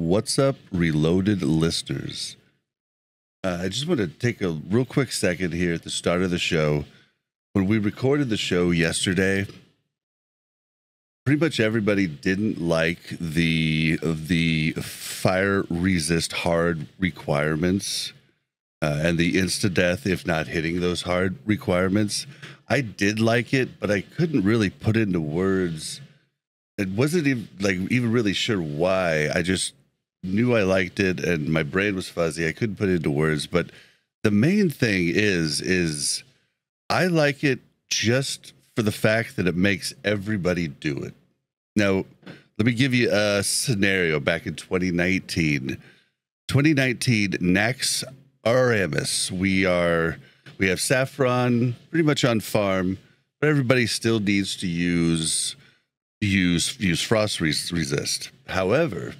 What's up, reloaded listeners? Uh, I just want to take a real quick second here at the start of the show. When we recorded the show yesterday, pretty much everybody didn't like the the fire resist hard requirements uh, and the insta death if not hitting those hard requirements. I did like it, but I couldn't really put into words. It wasn't even like even really sure why. I just knew I liked it, and my brain was fuzzy. I couldn't put it into words, but the main thing is is I like it just for the fact that it makes everybody do it. Now, let me give you a scenario back in 2019. 2019, Nax Aramis. We are we have Sapphiron pretty much on farm, but everybody still needs to use use use frost res- resist. However,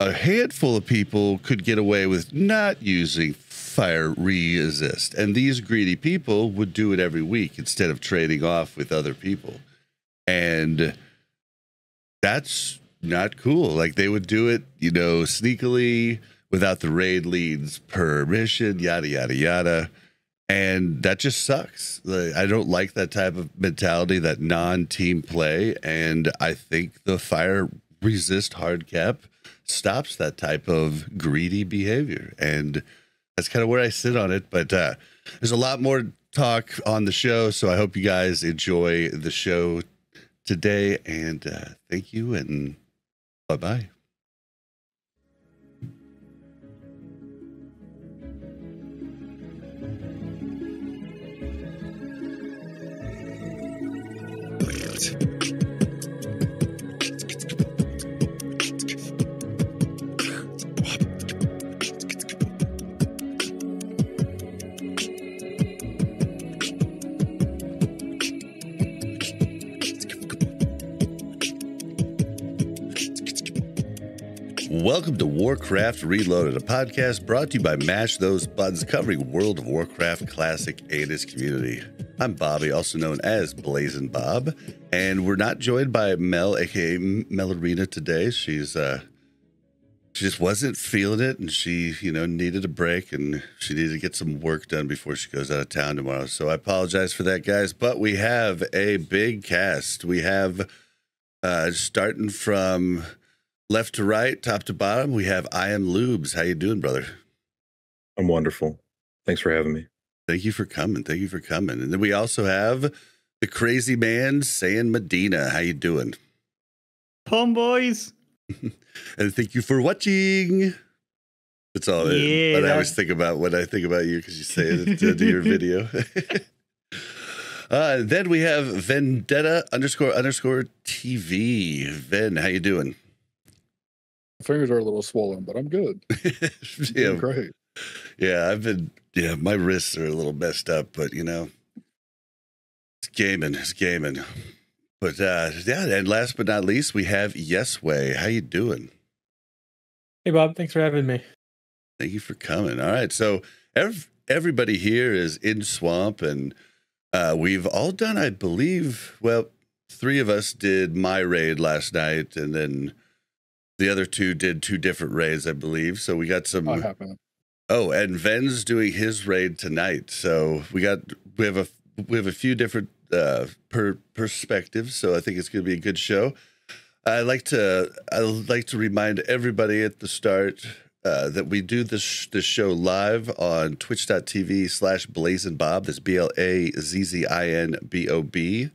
a handful of people could get away with not using fire resist, and these greedy people would do it every week instead of trading off with other people, and that's not cool. Like they would do it, you know, sneakily without the raid lead's permission, yada yada yada. And that just sucks. Like, I don't like that type of mentality, that non-team play. And I think the fire resist hard cap stops that type of greedy behavior. And that's kind of where I sit on it. But uh, there's a lot more talk on the show. So I hope you guys enjoy the show today. And uh, thank you and bye bye. Welcome to Warcraft Reloaded, a podcast brought to you by Mash Those Buttons, covering World of Warcraft Classic and its community. I'm Bobby, also known as Blazzin Bob, and we're not joined by Mel, aka Melarina, today. She's uh, she just wasn't feeling it, and she, you know, needed a break, and she needed to get some work done before she goes out of town tomorrow. So I apologize for that, guys. But we have a big cast. We have uh, starting from left to right, top to bottom, we have I am Lubes. How you doing, brother? I'm wonderful. Thanks for having me. Thank you for coming. Thank you for coming. And then we also have the crazy man Sanmedina. How you doing? Homeboys. and thank you for watching. That's all Yeah, that I always think about when I think about you because you say it to, to your video. uh, then we have Vendetta underscore underscore TV. Ven, how you doing? My fingers are a little swollen, but I'm good. yeah, I'm great. Yeah, I've been. Yeah, my wrists are a little messed up, but you know, it's gaming. It's gaming. But uh yeah, and last but not least, we have Yesway. How you doing? Hey, Bob. Thanks for having me. Thank you for coming. All right, so ev- everybody here is in Swamp, and uh we've all done, I believe. Well, three of us did my raid last night, and then the other two did two different raids, I believe. So we got some. Happen. Oh, and Ven's doing his raid tonight. So we got we have a we have a few different uh per perspectives. So I think it's going to be a good show. I like to I like to remind everybody at the start uh, that we do this this show live on twitch.tv slash blazzinbob. That's B L A Z Z I N B O B.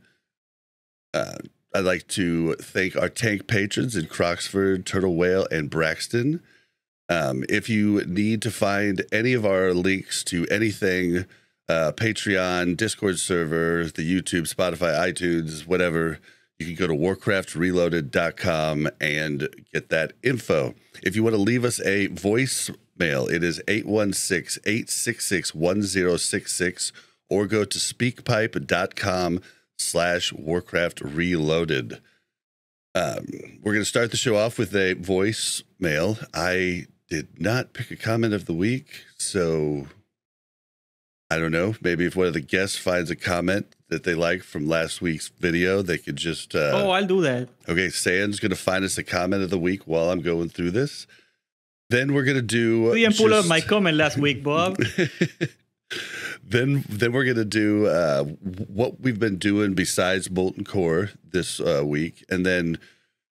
Uh, I'd like to thank our tank patrons in Croxford, Turtle Whale, and Braxton. Um, if you need to find any of our links to anything, uh, Patreon, Discord server, the YouTube, Spotify, iTunes, whatever, you can go to warcraftreloaded.com and get that info. If you want to leave us a voicemail, it is 816 866 1066 or go to speakpipe.com slash warcraft reloaded. Um, we're going to start the show off with a voicemail. I did not pick a comment of the week, so I don't know. Maybe if one of the guests finds a comment that they like from last week's video, they could just. Uh, oh, I'll do that. Okay, Sand's gonna find us a comment of the week while I'm going through this. Then we're gonna do. You didn't pull up my comment last week, Bob. then then we're gonna do uh, what we've been doing besides molten core this uh, week, and then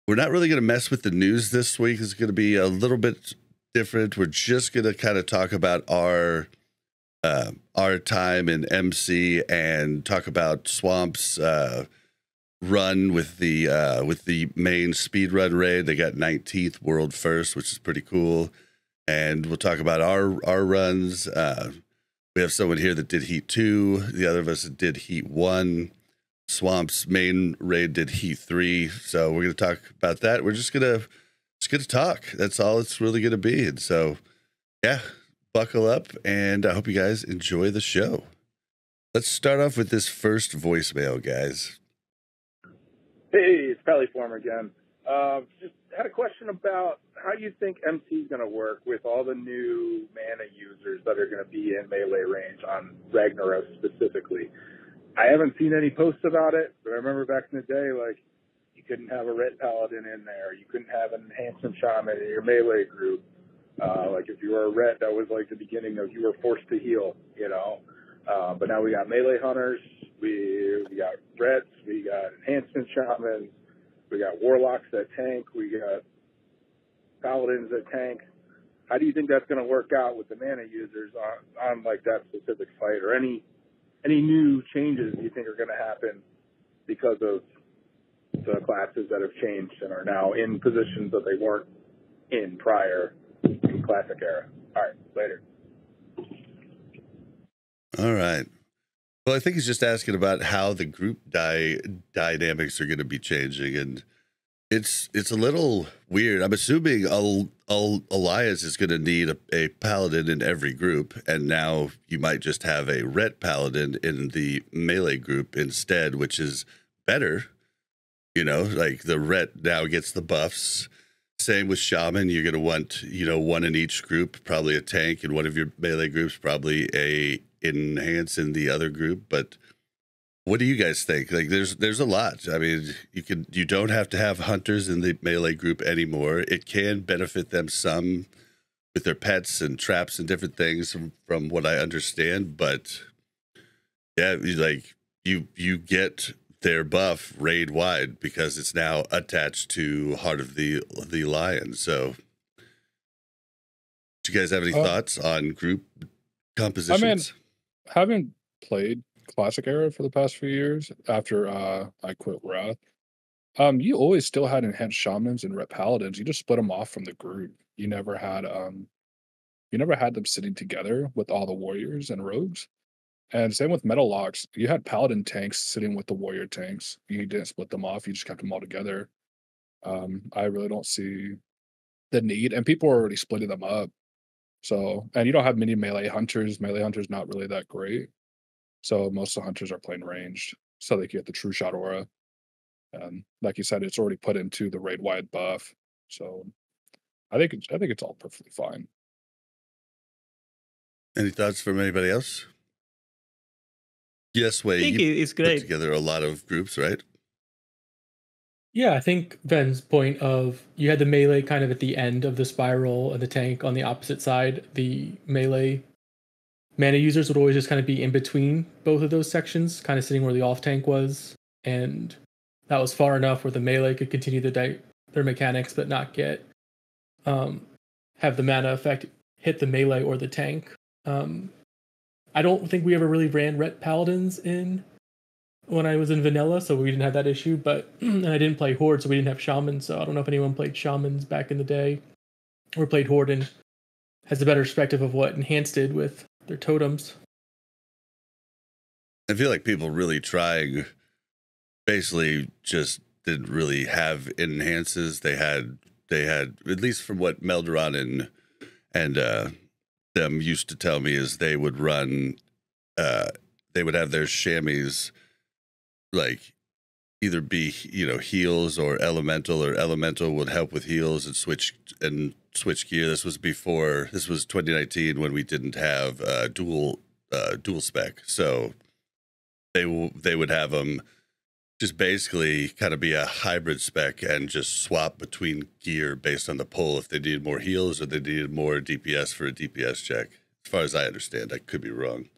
we're not really gonna mess with the news this week. It's gonna be a little bit different. We're just gonna kind of talk about our uh, our time in MC and talk about Swamp's uh, run with the uh, with the main speed run raid. They got 19th world first, which is pretty cool. And we'll talk about our our runs. We have someone here that did Heat two. The other of us did Heat one. Swamp's main raid did Heat three. So we're gonna talk about that. We're just gonna just gonna talk. That's all it's really gonna be. And so, yeah, buckle up, and I hope you guys enjoy the show. Let's start off with this first voicemail, guys. Hey, it's Peliform again. Uh, just had a question about how do you think MC is going to work with all the new mana users that are going to be in melee range on Ragnaros specifically. I haven't seen any posts about it, but I remember back in the day, like you couldn't have a ret paladin in there, you couldn't have an enhancement shaman in your melee group. Uh, like if you were a ret, that was like the beginning of you were forced to heal, you know. Uh, but now we got melee hunters, we we got rets, we got enhancement shamans, we got warlocks that tank, we got paladins that tank. How do you think that's going to work out with the mana users on, on like that specific fight, or any any new changes you think are going to happen because of the classes that have changed and are now in positions that they weren't in prior in classic era? All right, later. All right. Well, I think he's just asking about how the group dy- dynamics are going to be changing, and it's it's a little weird. I'm assuming Al- Al- Elias is going to need a, a paladin in every group, and now you might just have a ret paladin in the melee group instead, which is better. You know, like the ret now gets the buffs. Same with shaman. You're going to want you know one in each group, probably a tank in one of your melee groups, probably a enhance in the other group. But what do you guys think? Like, there's there's a lot. I mean, you can you don't have to have hunters in the melee group anymore. It can benefit them some with their pets and traps and different things, from, from what I understand. But yeah, like you you get their buff raid wide because it's now attached to Heart of the the Lion. So, do you guys have any Uh, thoughts on group compositions? I mean, haven't played Classic Era for the past few years after uh, I quit Wrath. Um, you always still had enhanced shamans and ret paladins. You just split them off from the group. You never had um, you never had them sitting together with all the warriors and rogues. And same with metal locks. You had paladin tanks sitting with the warrior tanks. You didn't split them off. You just kept them all together. Um, I really don't see the need, and people are already splitting them up. So, and you don't have many melee hunters. Melee hunters not really that great. So most of the hunters are playing ranged, so they can get the true shot aura. And like you said, it's already put into the raid wide buff. So I think it's I think it's all perfectly fine. Any thoughts from anybody else? Yes, I Way. think You it- it's put great. together a lot of groups, right? Yeah, I think Ben's point of you had the melee kind of at the end of the spiral and the tank on the opposite side. The melee mana users would always just kind of be in between both of those sections, kind of sitting where the off tank was, and that was far enough where the melee could continue the di- their mechanics but not get um, have the mana effect hit the melee or the tank. Um, I don't think we ever really ran ret paladins in when I was in vanilla, so we didn't have that issue. But and I didn't play horde, so we didn't have shamans. So I don't know if anyone played shamans back in the day, or played horde and has a better perspective of what enhanced did with their totems. I feel like people really trying basically just didn't really have enhances. They had they had at least from what Melderon and and uh them used to tell me is they would run uh they would have their shammies like either be you know heals or elemental or elemental would help with heals and switch and switch gear this was before this was 2019 when we didn't have uh dual uh dual spec so they will they would have them just basically kind of be a hybrid spec and just swap between gear based on the pull if they needed more heals or they needed more DPS for a DPS check. As far as I understand, I could be wrong.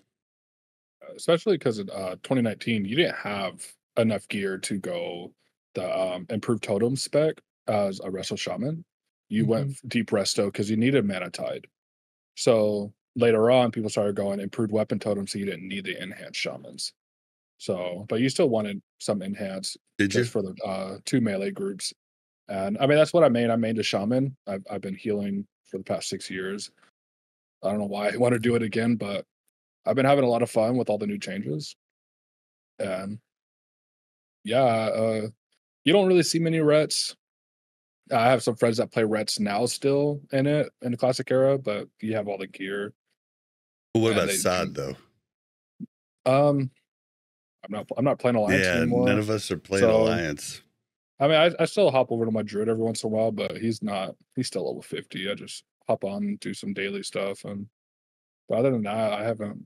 especially because in uh, 2019 you didn't have enough gear to go the um, improved totem spec as a resto shaman. You went deep resto because you needed mana tide. So later on, people started going improved weapon totem, so you didn't need the enhanced shamans. So, but you still wanted some enhanced Did you? just for the uh, two melee groups. And I mean, that's what I made. I made a shaman. I've, I've been healing for the past six years. I don't know why I want to do it again, but I've been having a lot of fun with all the new changes. And yeah, uh, you don't really see many rets. I have some friends that play rets now still in it in the classic era, but you have all the gear. But what about Sod though? Um, I'm not. I'm not playing alliance yeah, anymore. none of us are playing So- Alliance. I mean, I, I still hop over to my druid every once in a while, but he's not. He's still level fifty. I just hop on, and do some daily stuff, and but other than that, I haven't.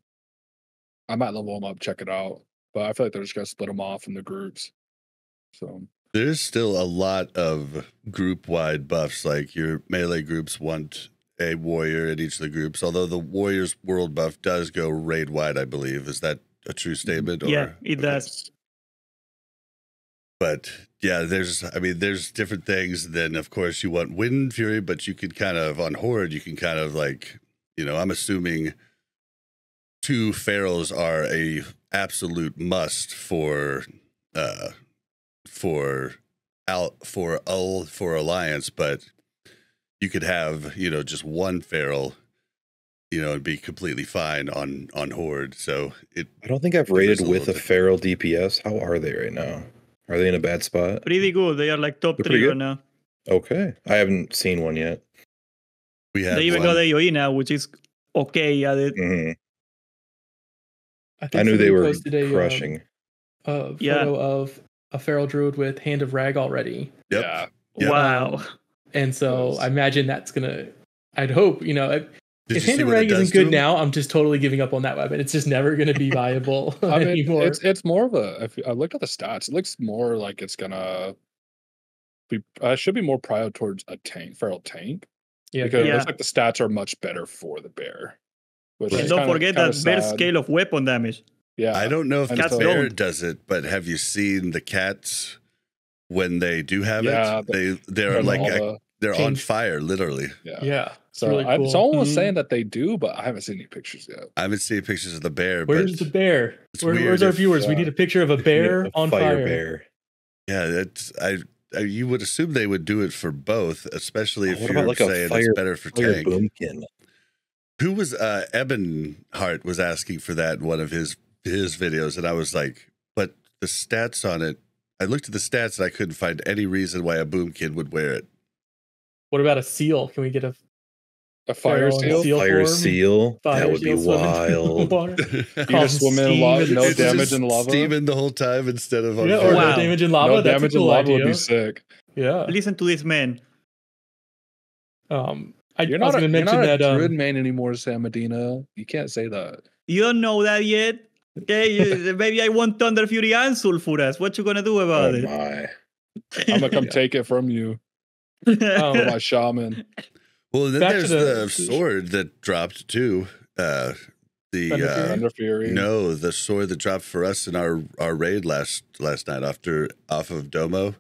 I might level him up, check it out, but I feel like they're just gonna split them off in the groups. So There's still a lot of group wide buffs. Like your melee groups want a warrior in each of the groups. Although the warrior's world buff does go raid wide, I believe. Is that a true statement? Or, Yeah, it okay. does. But yeah, there's I mean, there's different things. Then of course you want wind fury, but you can kind of on horde, you can kind of like, you know, I'm assuming two ferals are a absolute must for uh for out for all for alliance, but you could have, you know, just one feral, you know, and be completely fine on on horde. So it I don't think I've Differs rated a with little a feral DPS. How are they right now? Are they in a bad spot? Pretty good. They are like top They're three right now. Okay. I haven't seen one yet. we have They even one- got AOE now, which is okay added. Mhm. I, I knew they were posted a, um, crushing. a Yeah. photo of a feral druid with Hand of Rag already, Yep. yeah, Yeah. Wow. and so Yes. I imagine that's gonna. I'd hope you know if, Did if you Hand of Rag isn't good now, I'm just totally giving up on that weapon. It's just never gonna be viable I mean, anymore. it's it's more of a. If I looked at the stats, it looks more like it's gonna be. Uh, should be more prior towards a tank, feral tank, yeah, because it looks like the stats are much better for the bear. Which And don't kinda- forget kinda that bear sad. scale of weapon damage. Yeah, I don't know if And the bear does it, but have you seen the cats when they do have Yeah, it? They they're From like a- the- they're on fire, literally. yeah. yeah. It's So really I, cool. someone was Mhm. saying that they do, but I haven't seen any pictures yet. I haven't seen pictures of the bear, Where's but the bear? Where- where's our if- viewers? we uh, need a picture of a bear A on fire. bear. yeah, that's I, I. You would assume they would do it for both, especially Oh, if what you're about like a saying fire- it's better for Fire tank. boomkin. Who was uh Ebenhart was asking for that in one of his his videos, and I was like, but the stats on it. I looked at the stats and I couldn't find any reason why a boomkin would wear it. What about a seal? Can we get a A fire Feral seal. seal Fire form? seal. fire that would be seal swimming wild. water? You Cause just swim in lava, no It's damage in lava. Steaming the whole time instead of on Yeah, or fire. no damage in lava. no That's damage a cool in lava idea. would be sick. Yeah. Listen to this man. Um, I, You're I was not, a, going to you're mention not that. a Um, druid main anymore, Sanmedina. You can't say that. You don't know that yet. Okay, you- maybe I want Thunder Fury and Sulfuras. What you gonna do about Oh it? my. I'm gonna come take it from you, Oh my shaman. Well, then Back there's the- the, sword that dropped too. Uh, the Thunder uh, Fury? Thunder Fury. no, the sword that dropped for us in our our raid last last night after off of Domo.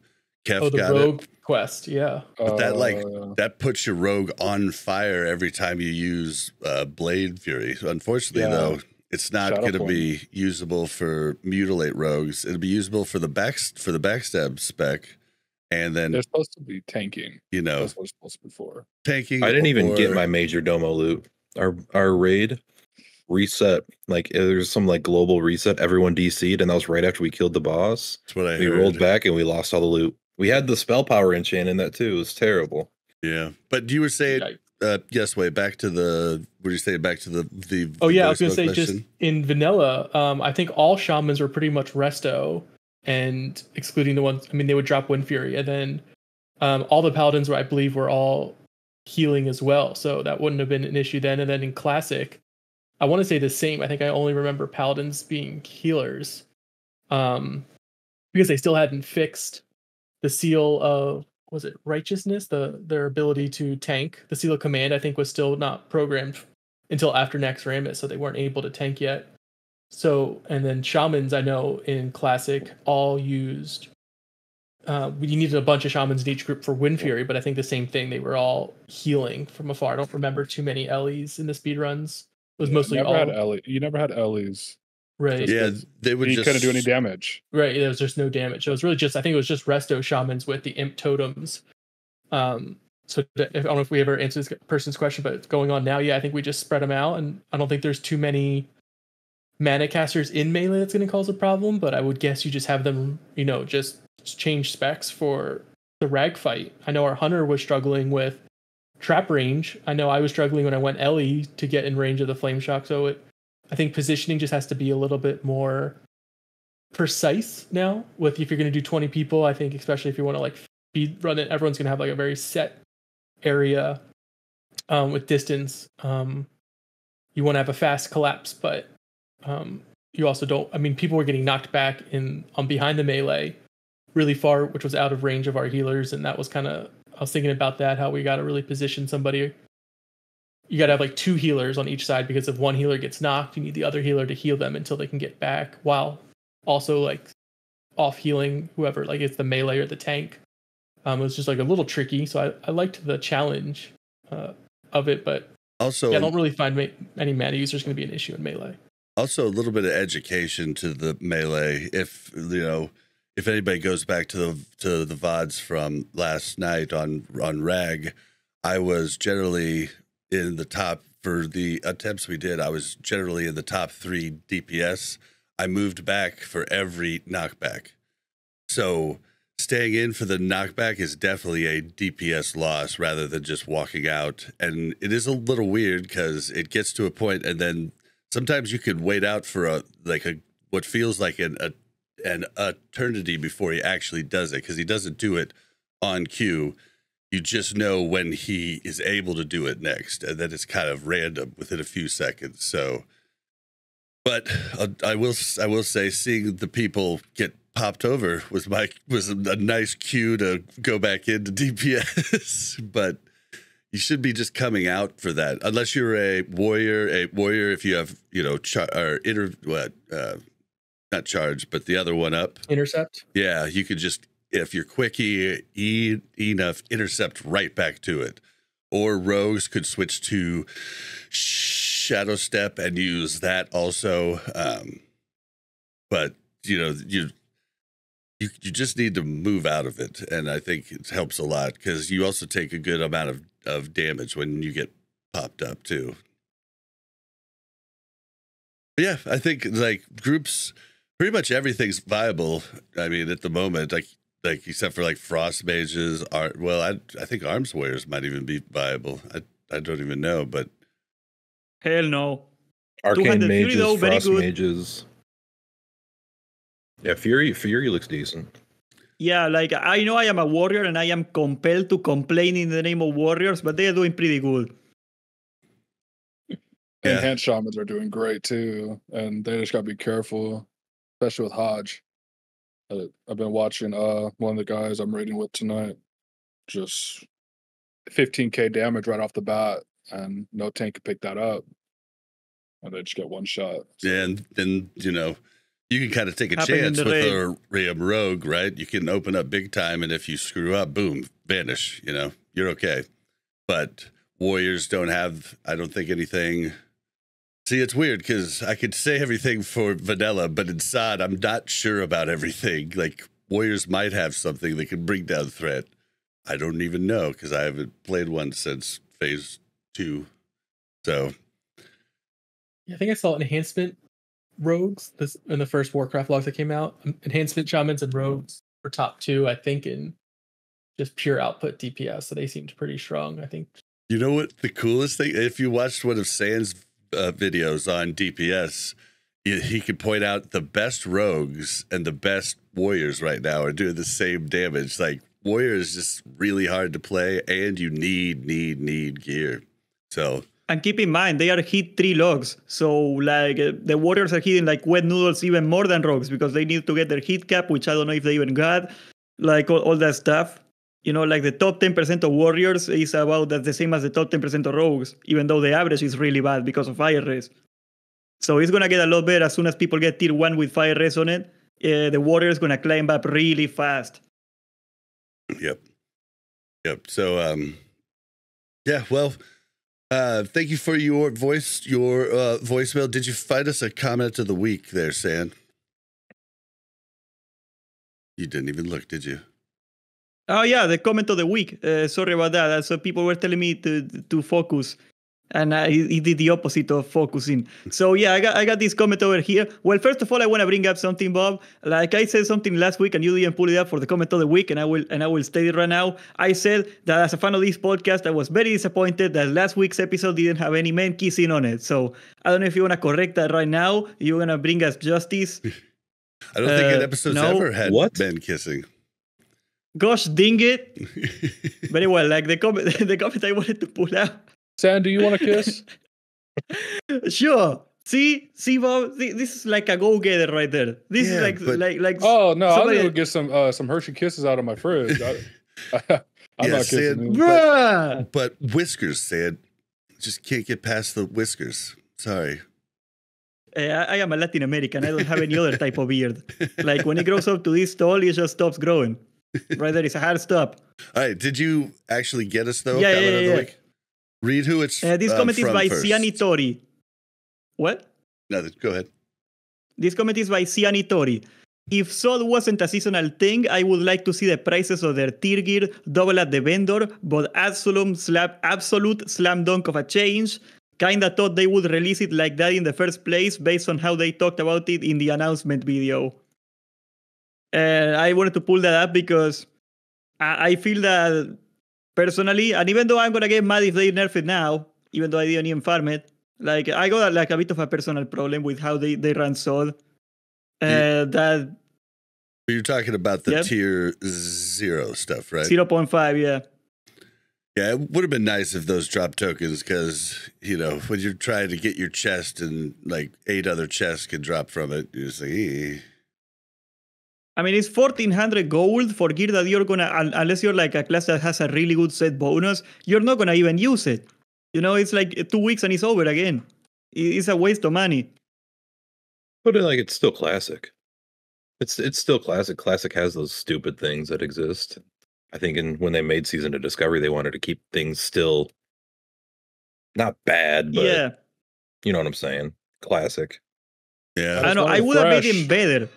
Kev oh, the got rogue it. quest. Yeah. But that, like, Uh, That puts your rogue on fire every time you use uh, Blade Fury. Unfortunately, Yeah. though, it's not going to be usable for mutilate rogues. It'll be usable for the back for the backstab spec, and then they're supposed to be tanking. you know That's what it's supposed to be for. tanking. I didn't even get my major domo loot. Our our raid reset. Like there's some like global reset. Everyone DC'd, and that was right after we killed the boss. That's what I We heard. rolled back and we lost all the loot. We had the spell power enchant in that too. It was terrible. Yeah, but you were saying Yikes. Uh, yes. Wait, back to the. What do you say? Back to the the. Oh yeah, I was gonna say just in vanilla, um, I think all shamans were pretty much resto, and excluding the ones. I mean, they would drop Wind Fury, and then um, all the paladins were, I believe, were all healing as well. So that wouldn't have been an issue then. And then in classic, I want to say the same. I think I only remember paladins being healers, um, because they still hadn't fixed the seal of was it righteousness? The their ability to tank. The seal of command i think was still not programmed until after Naxxramas, so they weren't able to tank yet. So and then shamans i know in classic all used uh, you needed a bunch of shamans in each group for wind fury but i think the same thing. They were all healing from afar. I don't remember too many ellies in the speed runs it was Yeah, mostly all had Ellie. You never had Ellie's. Right Yeah, they would You just couldn't do any damage. Right, there was just no damage. So it was really just I think it was just resto shamans with the imp totems. Um so that, I don't know if we ever answered this person's question, but it's going on now. Yeah, I think we just spread them out, and I don't think there's too many mana casters in melee that's going to cause a problem. But I would guess you just have them, you know, just change specs for the rag fight. I know our hunter was struggling with trap range. I know I was struggling when I went Ellie to get in range of the flame shock. So it, I think positioning just has to be a little bit more precise now with if you're going to do 20 people i think especially if you want to like speed run it everyone's going to have like a very set area um, with distance. Um, you want to have a fast collapse but um, you also don't i mean people were getting knocked back in on behind the melee really far which was out of range of our healers and that was kind of i was thinking about that how we got to really position somebody you got to have like two healers on each side because if one healer gets knocked you need the other healer to heal them until they can get back while also like off healing whoever like it's the melee or the tank. Um it was just like a little tricky so i, I liked the challenge uh, of it but also yeah, i don't really find ma- any mana users going to be an issue in melee. Also a little bit of education to the melee if you know if anybody goes back to the to the vods from last night on on rag i was generally in the top for the attempts we did i was generally in the top three dps i moved back for every knockback. So staying in for the knockback is definitely a dps loss rather than just walking out. And it is a little weird because it gets to a point and then sometimes you could wait out for a like a what feels like an a, an eternity before he actually does it because he doesn't do it on cue. You just know when he is able to do it next, and then it's kind of random within a few seconds. So, but uh, I will I will say, seeing the people get popped over was my was a, a nice cue to go back into DPS, but you should be just coming out for that. Unless you're a warrior a warrior if you have you know char- or inter what uh not charge but the other one up. Intercept? Yeah you could just if you're quickie e- enough intercept right back to it. Or rogues could switch to shadow step and use that also um but you know you you, you just need to move out of it and i think it helps a lot because you also take a good amount of, of damage when you get popped up too. But yeah i think like groups pretty much everything's viable i mean at the moment like like except for like frost mages are well i i think arms warriors might even be viable i i don't even know but Hell no. Arcane mages, though, very frost good. mages. Yeah, Fury. Fury looks decent. Yeah, like I know I am a warrior and I am compelled to complain in the name of warriors, but they are doing pretty good. Yeah. Enhanced shamans are doing great too, and they just gotta be careful, especially with Hodge. Uh, I've been watching uh one of the guys I'm raiding with tonight, just 15k damage right off the bat, and no tank can pick that up, and they just get one shot. So, and then you know you can kind of take a Happened chance with raid. a Ram rogue right you can open up big time and if you screw up boom vanish you know you're okay but warriors don't have i don't think anything see it's weird because i could say everything for vanilla but in sod i'm not sure about everything like warriors might have something that can bring down threat i don't even know because i haven't played one since phase two so Yeah, I think I saw enhancement rogues this in the first Warcraft logs that came out. Enhancement shamans and rogues were top two, I think, in just pure output DPS. So they seemed pretty strong. I think. You know what? The coolest thing, if you watched one of Sans uh, videos on DPS, he, could point out the best rogues and the best warriors right now are doing the same damage. Like warrior is just really hard to play, and you need need need gear. So And keep in mind, they are Heat three logs. So, like, uh, the Warriors are hitting like wet noodles even more than rogues because they need to get their hit cap, which I don't know if they even got. Like, all, all that stuff. You know, like the top 10% of Warriors is about the same as the top 10% of rogues, even though the average is really bad because of fire res. So, it's going to get a lot better as soon as people get tier one with fire res on it. Uh, the Warriors going to climb up really fast. Yep. Yep. So um yeah, well uh thank you for your voice your uh voicemail. Did you find us a comment of the week there, San? You didn't even look, did you? Oh yeah, the comment of the week. Uh, sorry about that. Uh, So people were telling me to to focus, and I he did the opposite of focusing. So yeah, I got I got this comment over here. Well, first of all, I want to bring up something, Bob. Like I said something last week, and you didn't pull it up for the comment of the week, and I will and I will state it right now. I said that as a fan of this podcast, I was very disappointed that last week's episode didn't have any men kissing on it. So I don't know if you want to correct that right now. You're gonna bring us justice. I don't think an Uh, episode's no. ever had What? men kissing. Gosh dang it! Very well. Like the comment, the comment I wanted to pull out. San, do you want to kiss? Sure. See, see, Bob. See, this is like a go-getter right there. This Yeah, is like, but- like, like. oh no, Somebody- I'm gonna get some uh, some Hershey kisses out of my fridge. I, am Yeah, not San, kissing. you. Bruh. but whiskers, San. Just can't get past the whiskers. Sorry. I, I am a Latin American. I don't have any other type of beard. Like when it grows up to this tall, it just stops growing. Right there. is a hard stop. All right. Did you actually get us though? Yeah, yeah, comment of the yeah, yeah. Read who it's Uh, this uh, comment is by first. Ciani Tori. What? Nothing. Go ahead. This comment is by Ciani Tori. If SOD wasn't a seasonal thing, I would like to see the prices of their tier gear double at the vendor, but absolute slam, absolute slam dunk of a change. Kinda thought they would release it like that in the first place based on how they talked about it in the announcement video. And I wanted to pull that up because I, I feel that personally, and even though I'm gonna get mad if they nerf it now, even though I didn't even farm it, like I got like a bit of a personal problem with how they, they ran SOD. Uh, that You're talking about the Yep. tier zero stuff, right? 0.5, yeah. Yeah, it would have been nice if those drop tokens, because you know when you're trying to get your chest and like eight other chests can drop from it, you're just like, eh. I mean, it's 1400 gold for gear that you're gonna, unless you're like a class that has a really good set bonus, you're not gonna even use it. You know, it's like two weeks and it's over again. It's a waste of money. But uh, like it's still classic. It's it's still classic. Classic has those stupid things that exist. I think in when they made Season of Discovery, they wanted to keep things still not bad, but yeah, you know what I'm saying. Classic. yeah. I know. I would have made them fresh. better.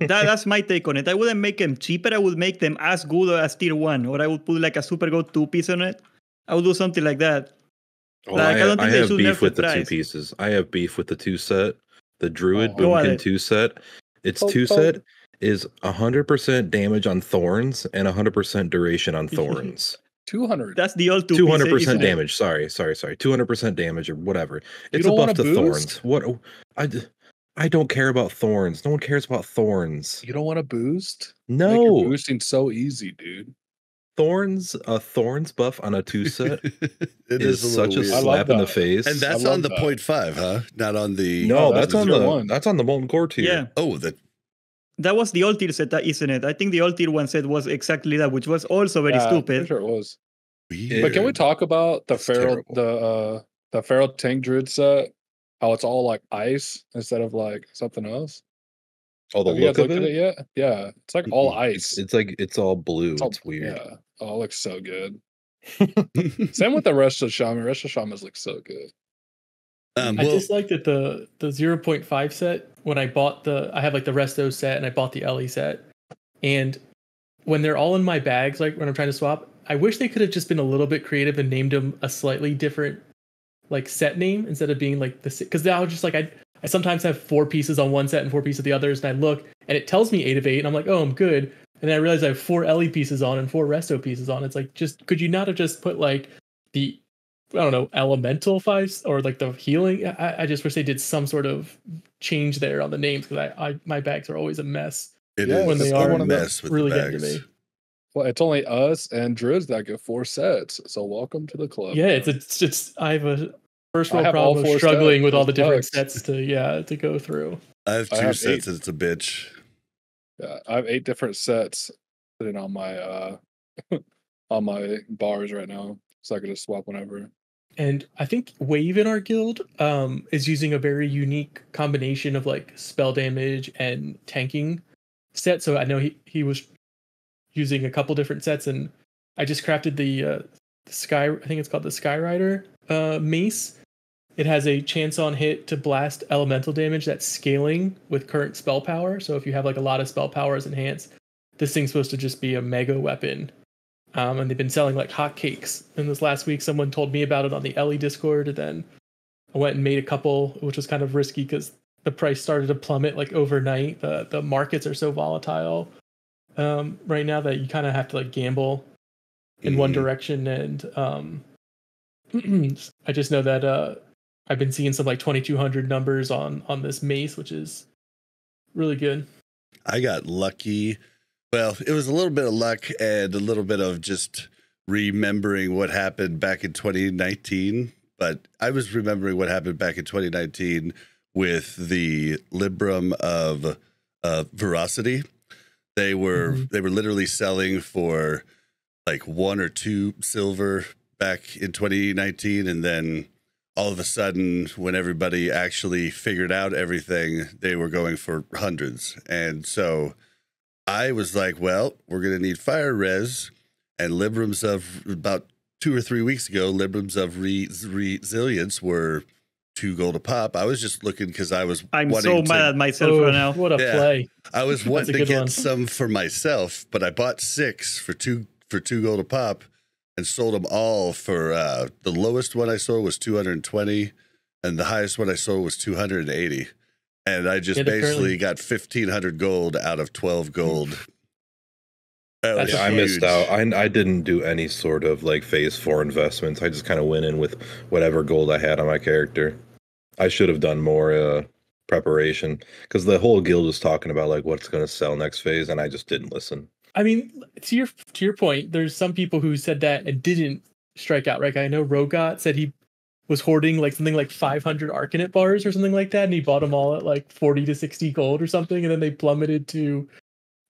That, that's my take on it. I wouldn't make them cheaper. I would make them as good as tier one, or I would put like a super gold two piece on it. I would do something like that. Oh, Like, I I, don't think they have should beef with the the two pieces. I have beef with the two set. The Druid Oh. Boomkin ahead. two set. Its Oh, two oh. set is hundred percent damage on thorns and hundred percent duration on thorns. Two hundred. That's the old two. Two piece, hundred isn't percent it? damage. Sorry, sorry, sorry. Two hundred percent damage or whatever. You It's a buff a to thorns. boost? What? I d- I don't care about thorns. No one cares about thorns. You don't want to boost? Make your No boosting so easy, dude. thorns. A thorns buff on a two set it is, a such a weird. love slap in the face. and that's on the that. point five, huh? Not on the no, Oh, that's, that's on the one. that's on the molten core tier. Yeah. oh that That was the old tier set, isn't it? I think the old tier one set was exactly that, which was also very Yeah, I'm stupid. Sure it was. weird. But can we talk about the That's feral the uh the feral tank druid set? How it's all like ice instead of like something else. Oh, the Have you look guys of looked at it. it yet? Yeah, it's like all ice. It's like it's all blue. It's, all- weird. Yeah. Oh, it looks so good. Same with the rest of Shaman. Rest of Shamans look so good. um, I just like that the the 0.5 set when I bought the I have like the Resto set and I bought the Ellie set. And when they're all in my bags, like when I'm trying to swap, I wish they could have just been a little bit creative and named them a slightly different like set name instead of being like the because now just like I I sometimes have four pieces on one set and four pieces of the others, and I look and it tells me eight of eight, and I'm like, oh, I'm good. And then I realize I have four Ellie pieces on and four Resto pieces on. It's like just could you not have just put like the I don't know, elemental fives or like the healing. I, I just wish they did some sort of change there on the names because I, I my bags are always a mess. it Yeah, is when they are one of them mess with really the getting to bags. me. Well, it's only us and Druids that get four sets. So welcome to the club. Yeah, it's bro. it's just I have a First I world all problem of struggling sets. with all the different sucks. sets to yeah to go through. I have I two have sets eight. and it's a bitch. Yeah, I have eight different sets sitting on my uh on my bars right now, so I can just swap whenever. And I think Wave in our guild um, is using a very unique combination of like spell damage and tanking set. So I know he, he was using a couple different sets, and I just crafted the, uh, the Sky. I think it's called the Skyrider uh, mace. It has a chance on hit to blast elemental damage that's scaling with current spell power. So if you have like a lot of spell power as enhanced, this thing's supposed to just be a mega weapon um, and they've been selling like hotcakes. And this last week, someone told me about it on the Ellie Discord, and then I went and made a couple, which was kind of risky because the price started to plummet like overnight. The the markets are so volatile um, right now that you kind of have to like gamble in one Mhm. direction. And um, I just know that uh, I've been seeing some like 2200 numbers on on this mace, which is really good. I got lucky. Well, it was a little bit of luck and a little bit of just remembering what happened back in 2019. But I was remembering what happened back in 2019 with the Libram of uh, Voracity. They were Mhm. they were literally selling for like one or two silver back in 2019, and then all of a sudden, when everybody actually figured out everything, they were going for hundreds. And so I was like, well, we're going to need fire res and Librams of about two or three weeks ago, Librams of re- resilience were two gold a pop. I was just looking because I was I'm wanting so to- mad at myself Oh, right now. Oh, what a Yeah. play! I was wanting to get one. some for myself, but I bought six for two for two gold a pop and sold them all for uh the lowest one I sold was 220 and the highest one I sold was 280. And I just Yeah, basically currently- got 1500 gold out of 12 gold. That was Yeah, I missed out. I, I didn't do any sort of like phase four investments. I just kind of went in with whatever gold I had on my character. I should have done more uh, preparation because the whole guild was talking about like what's going to sell next phase, and I just didn't listen. I mean, to your to your point, there's some people who said that and didn't strike out. Right? I know Rogot said he was hoarding like something like 500 Arcanite bars or something like that, and he bought them all at like 40 to 60 gold or something, and then they plummeted to,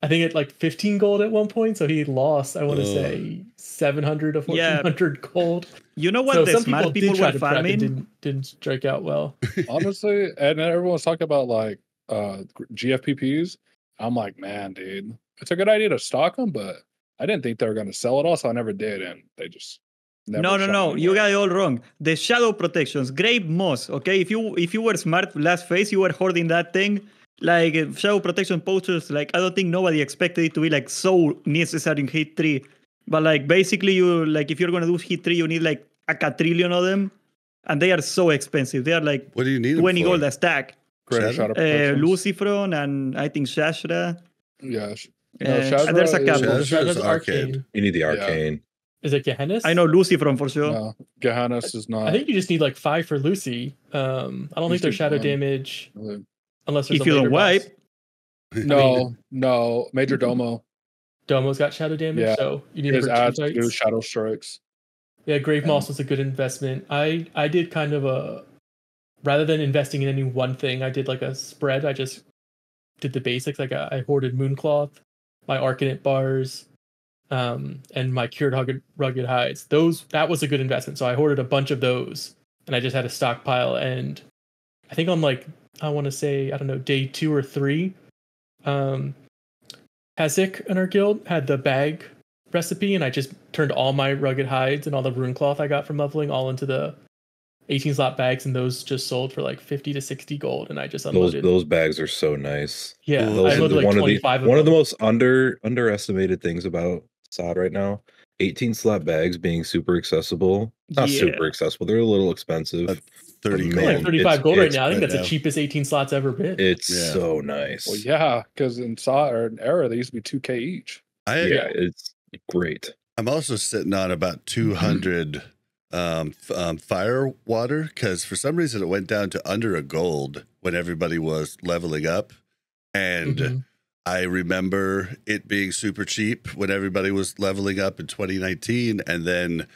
I think at like 15 gold at one point. So he lost, I want to say 700 to Yeah. 1400 gold. You know what so the some people people did try were to prep and farming? didn't didn't strike out well. Honestly, and then everyone's talking about like uh GFPPs. I'm like, man, dude, it's a good idea to stock them, but I didn't think they were going to sell it all, so I never did, and they just never No, no, shot no. You got it all wrong. The shadow protections, grave moss. Okay, if you if you were smart last phase, you were hoarding that thing. Like uh, shadow protection posters. Like I don't think nobody expected it to be like so necessary in Heat three. But like basically, you like if you're gonna do Heat three, you need like a quadrillion of them, and they are so expensive. They are like What do you need? twenty for? gold a stack. Great Shadow? shadow Uh, protections. Lucifron and I think Shazzrah. Yeah, sh- you know, Uh, Shazzrah there's a is- couple. Shazzrah- Shadows Shadow's arcane. You need the Yeah. arcane. Is it Gehenna? I know Lucifron for sure. No, Gehennas is not. I think you just need like five for Lucy. Um, I don't think Just there's shadow one. damage really- unless there's If a you don't later boss. wipe. No, no, Major Domo. Domo's got shadow damage, Yeah. so you need His it two do shadow strikes. Yeah, Grave Yeah. Moss was a good investment. I I did kind of a rather than investing in any one thing, I did like a spread. I just did the basics. Like I, I hoarded Mooncloth, my Arcanite bars, um, and my cured rugged, rugged hides. Those that was a good investment. So I hoarded a bunch of those, and I just had a stockpile. And I think on like I want to say I don't know day two or three, um, Hasek in our guild had the bag recipe, and I just turned all my rugged hides and all the rune cloth I got from leveling all into the 18 slot bags, and those just sold for like 50 to 60 gold, and I just unloaded. those bags are so nice. yeah, Those I are like one of the of one of the most under underestimated things about SOD right now. 18 slot bags being super accessible. Not Yeah. super accessible. They're a little expensive. At 30 Man, Yeah, gold. 35 it's- gold right now. I think right that's now. the cheapest 18 slots ever been. It's Yeah. so nice. Well, yeah, because in Saw or in Era they used to be two K each. I, yeah, it's great. I'm also sitting on about mm-hmm. 200 um, f- um, fire water because for some reason it went down to under a gold when everybody was leveling up. And Mhm. I remember it being super cheap when everybody was leveling up in 2019. And then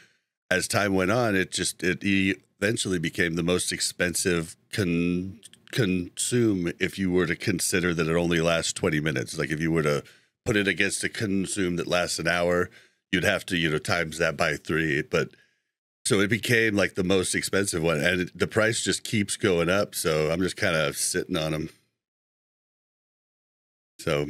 as time went on, it just it eventually became the most expensive con- consume if you were to consider that it only lasts 20 minutes. Like if you were to put it against a consume that lasts an hour, you'd have to, you know, times that by three. But so it became like the most expensive one, and it, the price just keeps going up. So I'm just kind of sitting on them. So,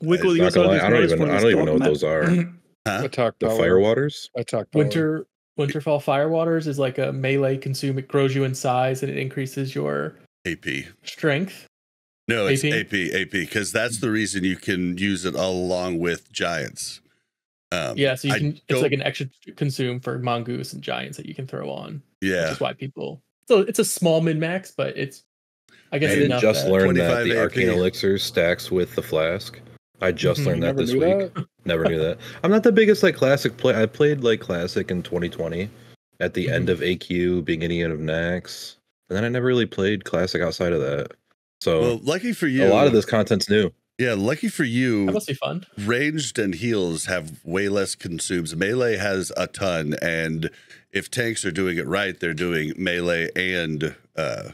We It's could Not use gonna all lie, I don't even I don't even know what those are. huh? Attack The power. fire waters. Attack power. Winter Winterfall Fire Waters is like a melee consume. It grows you in size and it increases your AP. strength. No, it's AP? AP, AP, because that's the reason you can use it along with giants. Um, Yeah, so you I can. It's like an extra consume for mongoose and giants that you can throw on. Which yeah. is why people. So it's a small min max, but it's. I guess I did enough just that- learn that 25 the AP. arcane elixir stacks with the flask. I just Mhm. learned that this week. that? Never knew that. I'm not the biggest like classic play. I played like classic in 2020 at the end of AQ, beginning of Nax, and then I never really played classic outside of that. So Well, lucky for you, a lot of this content's new. Yeah, lucky for That you, must be fun. ranged and heals have way less consumes. Melee has a ton, and if tanks are doing it right, they're doing melee and uh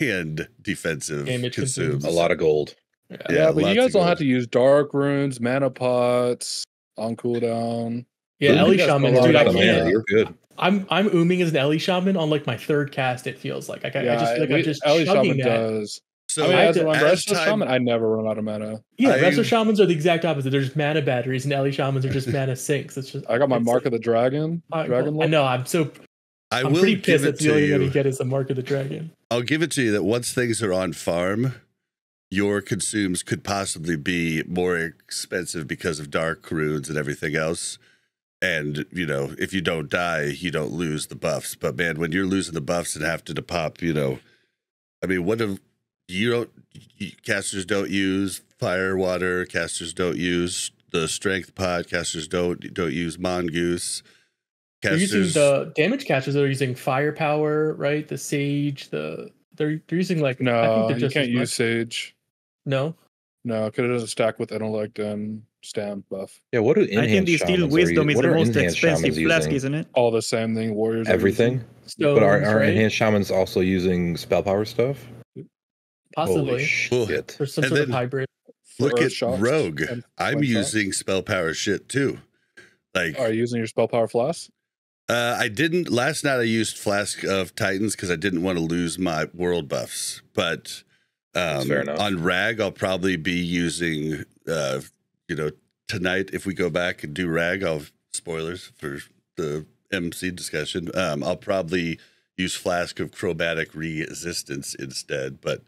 and defensive Damage consumes. consumes. A lot of gold. Yeah. Yeah, Yeah, but you guys don't have to use dark runes, mana pots on cooldown. Yeah, Ooh, Ele Shaman, dude. I can't. You're good. I'm I'm ooming as an Ele Shaman on like my third cast. It feels like I, I just feel like I'm just Ele chugging Shaman that. does. So I mean, I as, had a to- as Resto time- Shaman, I never run out of mana. Yeah, I- Resto Shamans are the exact opposite. They're just mana batteries, and Ele Shamans are just mana sinks. It's just I got my Mark of the Dragon. I, Dragon I know. I'm so. I I'm will pretty give pissed. it That's the to only thing you. you get is the Mark of the Dragon. I'll give it to you that once things are on farm, your consumes could possibly be more expensive because of dark runes and everything else. And you know, if you don't die, you don't lose the buffs. But man, when you're losing the buffs and have to pop, you know, I mean, what if you don't? You, casters don't use fire water. Casters don't use the strength pod. Casters don't don't use mongoose. They're using the damage catchers. They're using firepower, right? The sage. The they're they're using like I think No, they're you can't use Sage. No, No, because it doesn't stack with intellect and stamp buff. Yeah, what do I think enhanced distilled wisdom is the most expensive flask, isn't it? All the same thing. Warriors. are Everything. using. stones, But are, are right? enhanced shamans also using spell power stuff? Possibly. Holy shit. There's some And sort of then- hybrid. look at rogue. I'm one shot. using spell power shit too. Like Are you using your spell power flask? Uh, I didn't last night. I used Flask of Titans because I didn't want to lose my world buffs. But um, fair enough. on Rag, I'll probably be using. Uh, you know, tonight if we go back and do Rag, I'll spoilers for the MC discussion. Um, I'll probably use Flask of Chromatic Resistance instead. But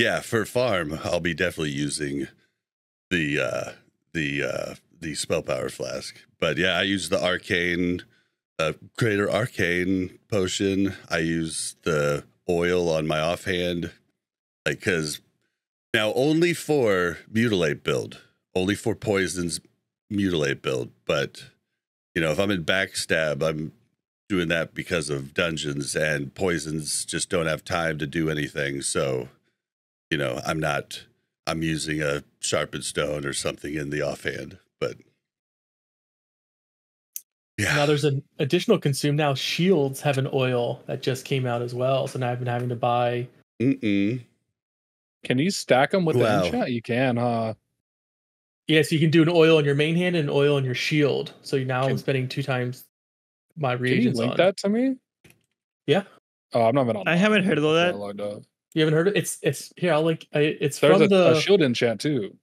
yeah, for farm, I'll be definitely using the uh, the uh, the spell power flask. But yeah, I use the arcane uh, greater arcane potion. I use the oil on my offhand, like because now only for mutilate build, only for poisons mutilate build. But you know, if I'm in backstab, I'm doing that because of dungeons and poisons just don't have time to do anything. So, you know, I'm not. I'm using a sharpened stone or something in the offhand, but yeah. Now there's an additional consume. Now shields have an oil that just came out as well. So now I've been having to buy. Mm-mm. Can you stack them with Wow. the enchant? You can, huh? Yeah, so you can do an oil on your main hand and an oil on your shield. So now I'm spending two times my Can you link on. that to me? Yeah. Oh, I'm not even on. I haven't heard of that. Logged up. You haven't heard it? It's it's here. I'll link. I- It's There's from a, the a shield chat too.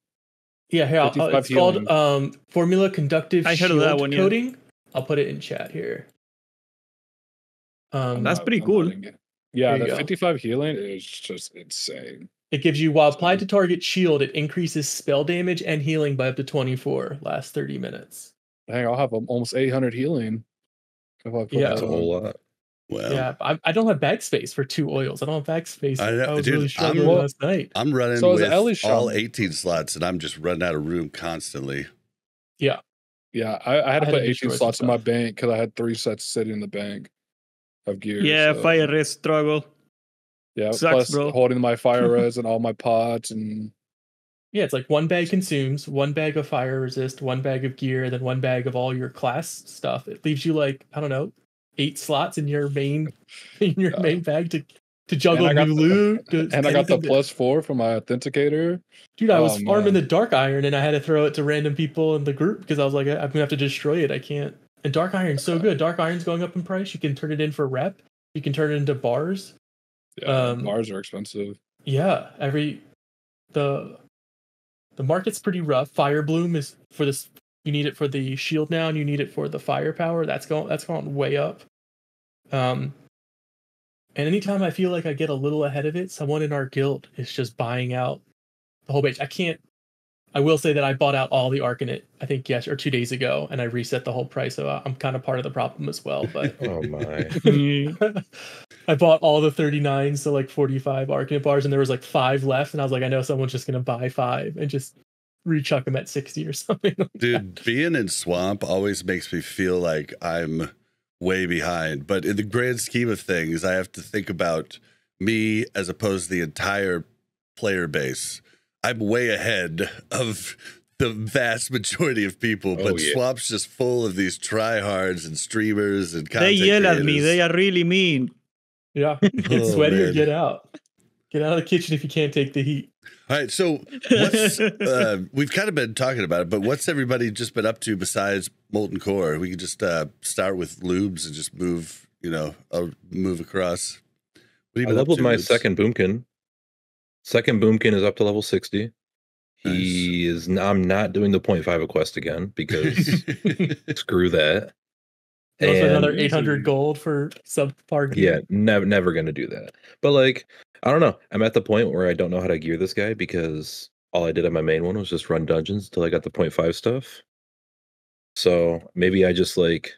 yeah. Here, I'll, 55 it's called um formula conductive I heard of shield that one, yeah. I'll put it in chat here. Um, That's not- pretty I'm cool. not in it. Yeah, the go. 55 healing is just insane. It gives you while applied to target shield, it increases spell damage and healing by up to 24 last 30 minutes. Dang, I'll have um, almost 800 healing. If I put Yeah. That's a whole lot. Well, yeah, I, I don't have bag space for two oils. I don't have bag space. I I, was dude, really I'm- struggling last night. I'm running So is with Ele all 18 slots, and I'm just running out of room constantly. Yeah, Yeah, I, I had to had put to 18 destroy some slots in my bank because I had three sets sitting in the bank of gear. Yeah, so- fire res struggle. Yeah, Sucks, plus bro. holding my fire res and all my pods and Yeah, it's like one bag consumes, one bag of fire resist, one bag of gear, and then one bag of all your class stuff. It leaves you like I don't know, eight slots in your main in your Yeah. main bag to to juggle I got the- And I got the plus four for my authenticator. Dude, I was Oh, farming man. the dark iron and I had to throw it to random people in the group because I was like, I'm gonna have to destroy it. I can't. And dark iron's so good. Dark iron's going up in price. You can turn it in for rep. You can turn it into bars. Yeah, Um, bars are expensive. Yeah, every the the market's pretty rough. Fire bloom is for this. You need it for the shield now, and you need it for the firepower. That's going. That's going way up. Um, and anytime I feel like I get a little ahead of it, someone in our guild is just buying out the whole base. I can't. I will say that I bought out all the Arcanite, I think yes, or two days ago, and I reset the whole price. So I'm kind of part of the problem as well. But Oh my. I bought all the 39s, so like 45 Arcanite bars, and there was like five left, and I was like, I know someone's just gonna buy five and just rechuck them at 60 or something. like that. Dude, being in swamp always makes me feel like I'm way behind. But in the grand scheme of things, I have to think about me as opposed to the entire player base. I'm way ahead of the vast majority of people, Oh, but yeah. swamp's just full of these tryhards and streamers and They content yell at me. They are really mean. Yeah, get Oh, sweaty or get out. Get out of the kitchen if you can't take the heat. All right, so what's uh, we've kind of been talking about it, but what's everybody just been up to besides molten core? We could just uh, start with lubes and just move, you know, uh, move across. What you I leveled to, my Lubes? second boomkin. Second boomkin is up to level 60. He is n- I'm not doing the 0.5 a quest again because screw that. Also another 800 gold for subpar Yeah, never never gonna do that. But like, I don't know. I'm at the point where I don't know how to gear this guy because all I did on my main one was just run dungeons until I got the 0.5 stuff. So maybe I just like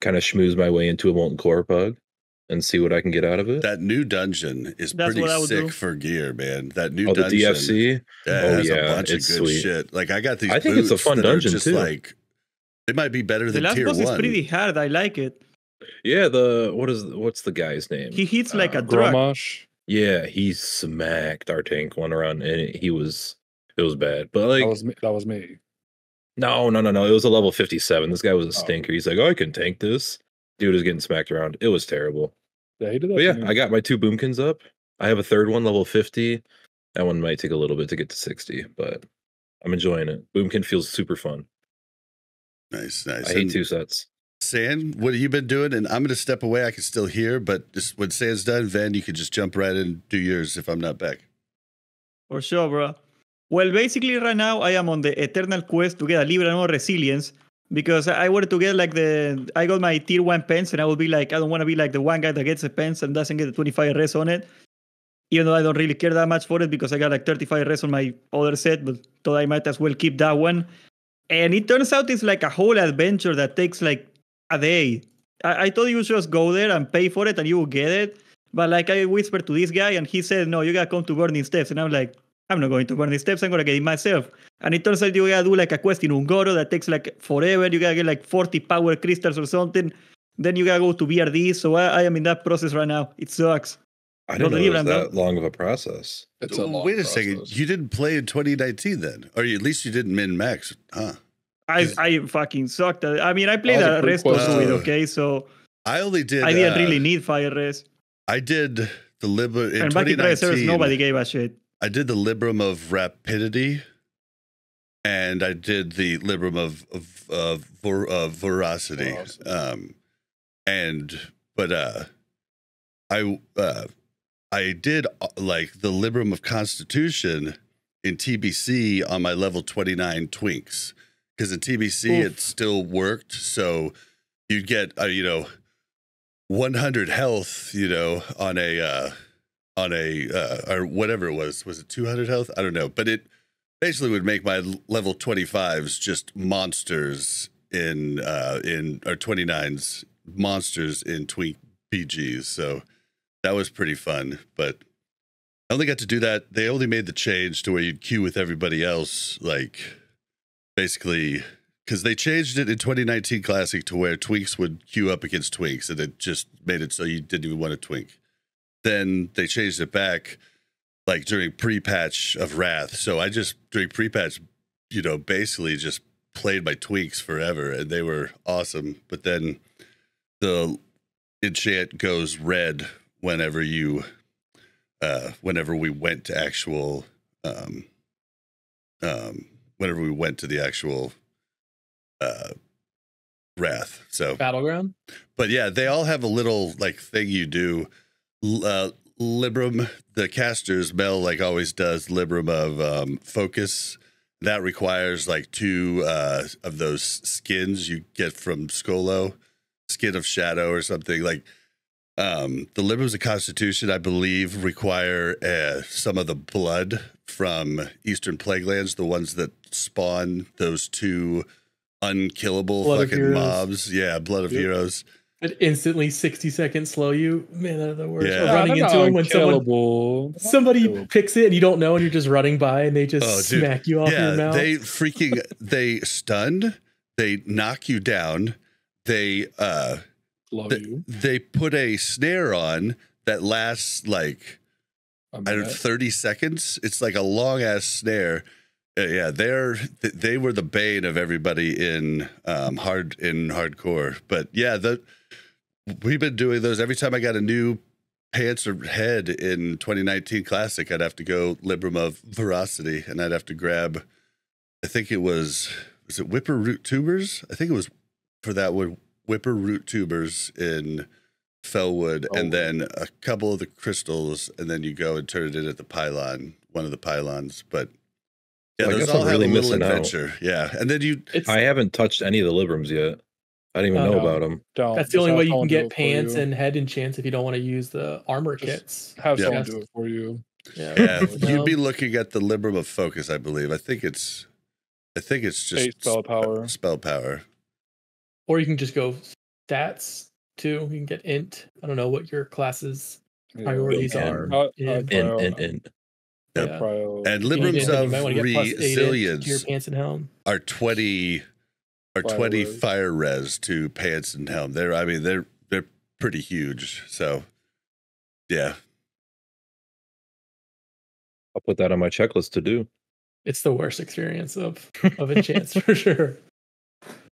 kind of schmooze my way into a molten core pug and see what I can get out of it. that new dungeon is That's pretty what sick do. for gear, man. That new oh, the DFC. yeah, Oh, has yeah, a bunch of good it's sweet. shit. Like I got these. I think it's a fun dungeon, just too. Like they might be better the than last tier boss one. is pretty hard. I like it. Yeah, the what is what's the guy's name? He hits like Uh, a truck. Gromosh. Yeah, he smacked our tank one around, and it- he was it was bad. But like, that was me. That was me. no, no, no, no, it was a level fifty seven. This guy was a Oh. stinker. He's like, oh, I can tank this. Dude was getting smacked around. It was terrible. Yeah, he did that. But yeah, me. I got my two boomkins up. I have a third one, level fifty. That one might take a little bit to get to sixty, but I'm enjoying it. Boomkin feels super fun. nice, nice. I hate And two sets. Sand, what have you been doing? And I'm going to step away. I can still hear, but just when Sand's done, Van, you can just jump right in and do yours if I'm not back. For sure, bro. Well, basically, right now I am on the eternal quest to get a Libram of resilience because I wanted to get like the I got my tier one pens and I will be like I don't want to be like the one guy that gets the pens and doesn't get the 25 res on it. Even though I don't really care that much for it because I got like 35 res on my other set, but thought I might as well keep that one. And it turns out it's like a whole adventure that takes like a day. I, I thought you just go there and pay for it and you will get it. But like I whispered to this guy and he said, no, you gotta come to Burning Steppes. And I'm like, I'm not going to Burning Steppes, I'm gonna get it myself. And it turns out you gotta do like a quest in Un'Goro that takes like forever. You gotta get like 40 power crystals or something. Then you gotta go to BRD. So I, I am in that process right now. It sucks. I No, didn't know it was Libra, that long of a process. It's a long Wait a second. You didn't play in 2019 then? Or at least you didn't min max, huh? I, I fucking sucked. at it. I mean, I played was a a quick resto quest. druid, Uh, okay? So I only did. I didn't uh, really need fire res. I did the Libra in And back in Trail Service, 2019. nobody gave a shit. I did the Libram of Rapidity, and I did the Libram of of uh, vor, uh, Voracity. Voracity. Um, and but uh, I uh, I did uh, like the Libram of Constitution in TBC on my level twenty nine Twinks because in TBC Oof. it still worked. So you'd get uh, you know. 100 health, you know, on a uh on a uh, or whatever it was. Was it 200 health? I don't know, but it basically would make my level 25s just monsters in uh in or 29s monsters in Twink BGs. So that was pretty fun, but I only got to do that. They only made the change to where you'd queue with everybody else, like basically because they changed it in 2019 Classic to where Twinks would queue up against Twinks, and it just made it so you didn't even want to Twink. Then they changed it back like during pre-patch of Wrath. So I just during pre-patch, you know, basically just played my tweaks forever, and they were awesome. But then the enchant goes red whenever you, uh, whenever we went to actual, um, um, whenever we went to the actual, uh, Wrath. So Battleground. but yeah, they all have a little like thing you do. Uh, Libram, the casters, Mel like always does Libram of um, focus. That requires like two uh, of those skins you get from Scholo, skin of shadow or something like. Um, the Librams of the Constitution, I believe, require uh, some of the blood from Eastern Plaguelands, the ones that spawn those two unkillable Blood fucking mobs. Yeah, blood of Yep. heroes. It instantly 60 seconds slow you. Man, they're the worst. Yeah. Or Nah, running into them when someone unkillable. They're not somebody unkillable. picks it and you don't know and you're just running by and they just Oh, dude. smack you off yeah, your mouth. they freaking they stun, they knock you down, they uh love th- you. they put a snare on that lasts like I don't mean, 30 seconds. It's like a long ass snare. Uh, yeah, they're they were the bane of everybody in um hard in hardcore. But yeah, the we've been doing those every time I got a new pants or head in 2019 classic i'd have to go libram of voracity and i'd have to grab i think it was was it whipper root tubers i think it was for that one whipper root tubers in felwood oh, and Oh. then a couple of the crystals and then you go and turn it in at the pylon one of the pylons but yeah I those all I'm have really a little missing out. yeah and then you it's, I haven't touched any of the Librams yet. I didn't even Oh, know no. about them. don't. that's the Just only way you can get pants you. and head enchants if you don't want to use the armor Just kits. have Yeah. someone do it for you. Yeah. yeah you'd be looking at the libram of focus i believe i think it's i think it's just spell power. spell power Or you can just go stats too. You can get int. I don't know what your classes priorities Yeah. Uh, are. I- in- I'd And prio- and and Yep. Yeah. and You need librams to- you of might wanna get plus eight int to your resilience pants and helm. are 20 are Fire 20 res. fire res to pants and helm they're i mean they're they're pretty huge so yeah I'll put that on my checklist to do. It's the worst experience of of enchants for sure.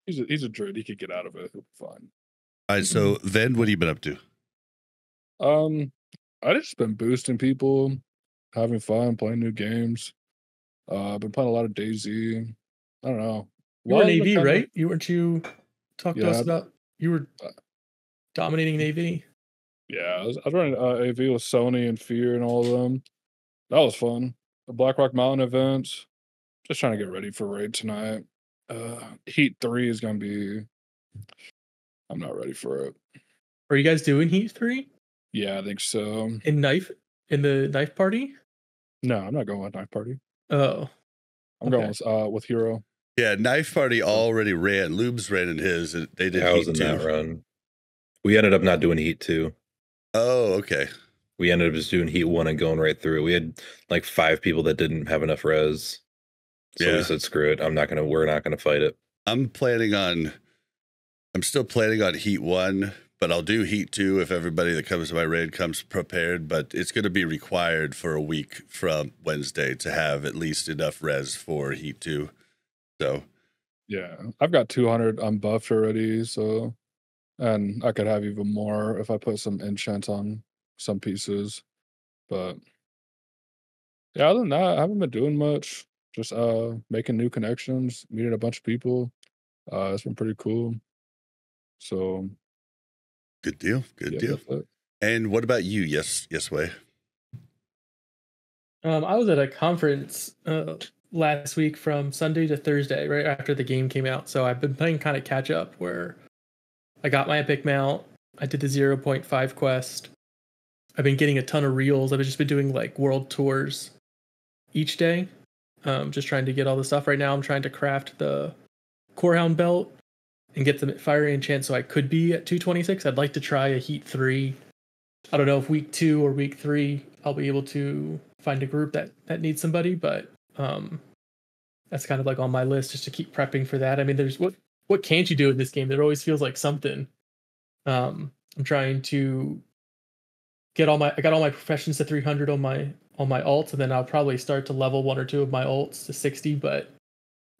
He's a, he's a druid. He could get out of it. He'll be fine. all right so Mm-hmm. then what have you been up to Um, I just been boosting people, having fun, playing new games. Uh, I've been playing a lot of Daisy. I don't know. You were Well, I've Navy, kinda- right? You weren't you talk to us about you were Uh, dominating Navy. Yeah, I was, I was running uh, AV with Sony and Fear and all of them. That was fun. The Black Rock Mountain events. Just trying to get ready for raid tonight. Uh, Heat three is gonna be. I'm not ready for it. Are you guys doing Heat three Yeah, I think so. in knife in the knife party? No, I'm not going with Night Party. Oh, I'm going with uh with Hero. yeah knife party already ran lubes ran in his and they did I was heat in that run. We ended up not doing heat two. oh okay We ended up just doing heat one and going right through it. We had like five people that didn't have enough res. So Yeah. we said, screw it. I'm not gonna we're not gonna fight it. i'm planning on i'm still planning on heat one but i'll do heat two if everybody that comes to my raid comes prepared but it's going to be required for a week from wednesday to have at least enough res for heat two so Yeah, I've got 200 unbuffed already, so and I could have even more if I put some enchant on some pieces. But yeah, other than that, I haven't been doing much. Just uh making new connections, meeting a bunch of people. Uh it's been pretty cool. So good deal good yeah, deal and what about you yes yes way um, I was at a conference uh, last week from Sunday to Thursday, right after the game came out. So I've been playing kind of catch up where I got my epic mount. I did the 0.5 quest. I've been getting a ton of reels. I've just been doing like world tours each day. Um, just trying to get all the stuff. Right now, I'm trying to craft the Corehound belt and get the fire enchant so I could be at 226. I'd like to try a heat three. I don't know if week two or week three I'll be able to find a group that that needs somebody, but um, that's kind of like on my list just to keep prepping for that. I mean, there's what what can't you do in this game? There always feels like something. Um, I'm trying to get all my I got all my professions to 300 on my all my alts, and then I'll probably start to level one or two of my alts to 60. But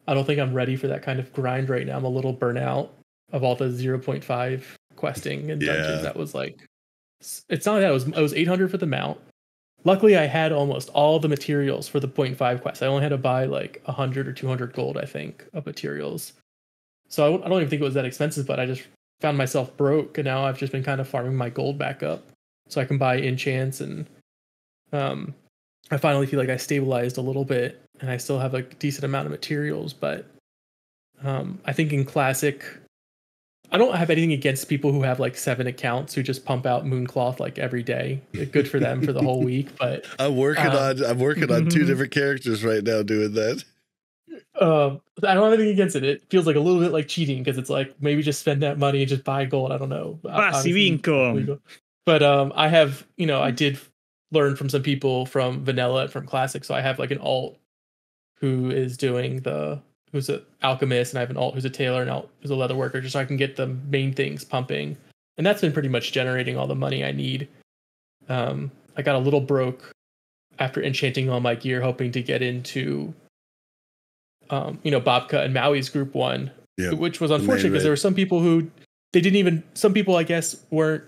I don't think I'm ready for that kind of grind right now. I'm a little burnout of all the 0.5 questing and dungeons. Yeah. That was like, it's not that it was it was 800 for the mount. Luckily, I had almost all the materials for the 0.5 quest. I only had to buy like 100 or 200 gold, I think, of materials. So I, I don't even think it was that expensive, but I just found myself broke, and now I've just been kind of farming my gold back up so I can buy enchants, and um, I finally feel like I stabilized a little bit, and I still have a decent amount of materials. But um, I think in classic, I don't have anything against people who have like seven accounts who just pump out Mooncloth like every day. Good for them for the whole week, but I'm working Um, on I'm working on two different characters right now doing that. Um, I don't have anything against it. It feels like a little bit like cheating because it's like maybe just spend that money and just buy gold. I don't know. Ob- Passive income. But um, I have you know I did learn from some people from vanilla and from classic, so I have like an alt who is doing the who's an alchemist, and I have an alt who's a tailor and alt who's a leather worker, just so I can get the main things pumping. And that's been pretty much generating all the money I need. Um, I got a little broke after enchanting all my gear, hoping to get into um, you know, Bobka and Maui's group one, Yeah. which was unfortunate because there were some people who they didn't even. Some people, I guess, weren't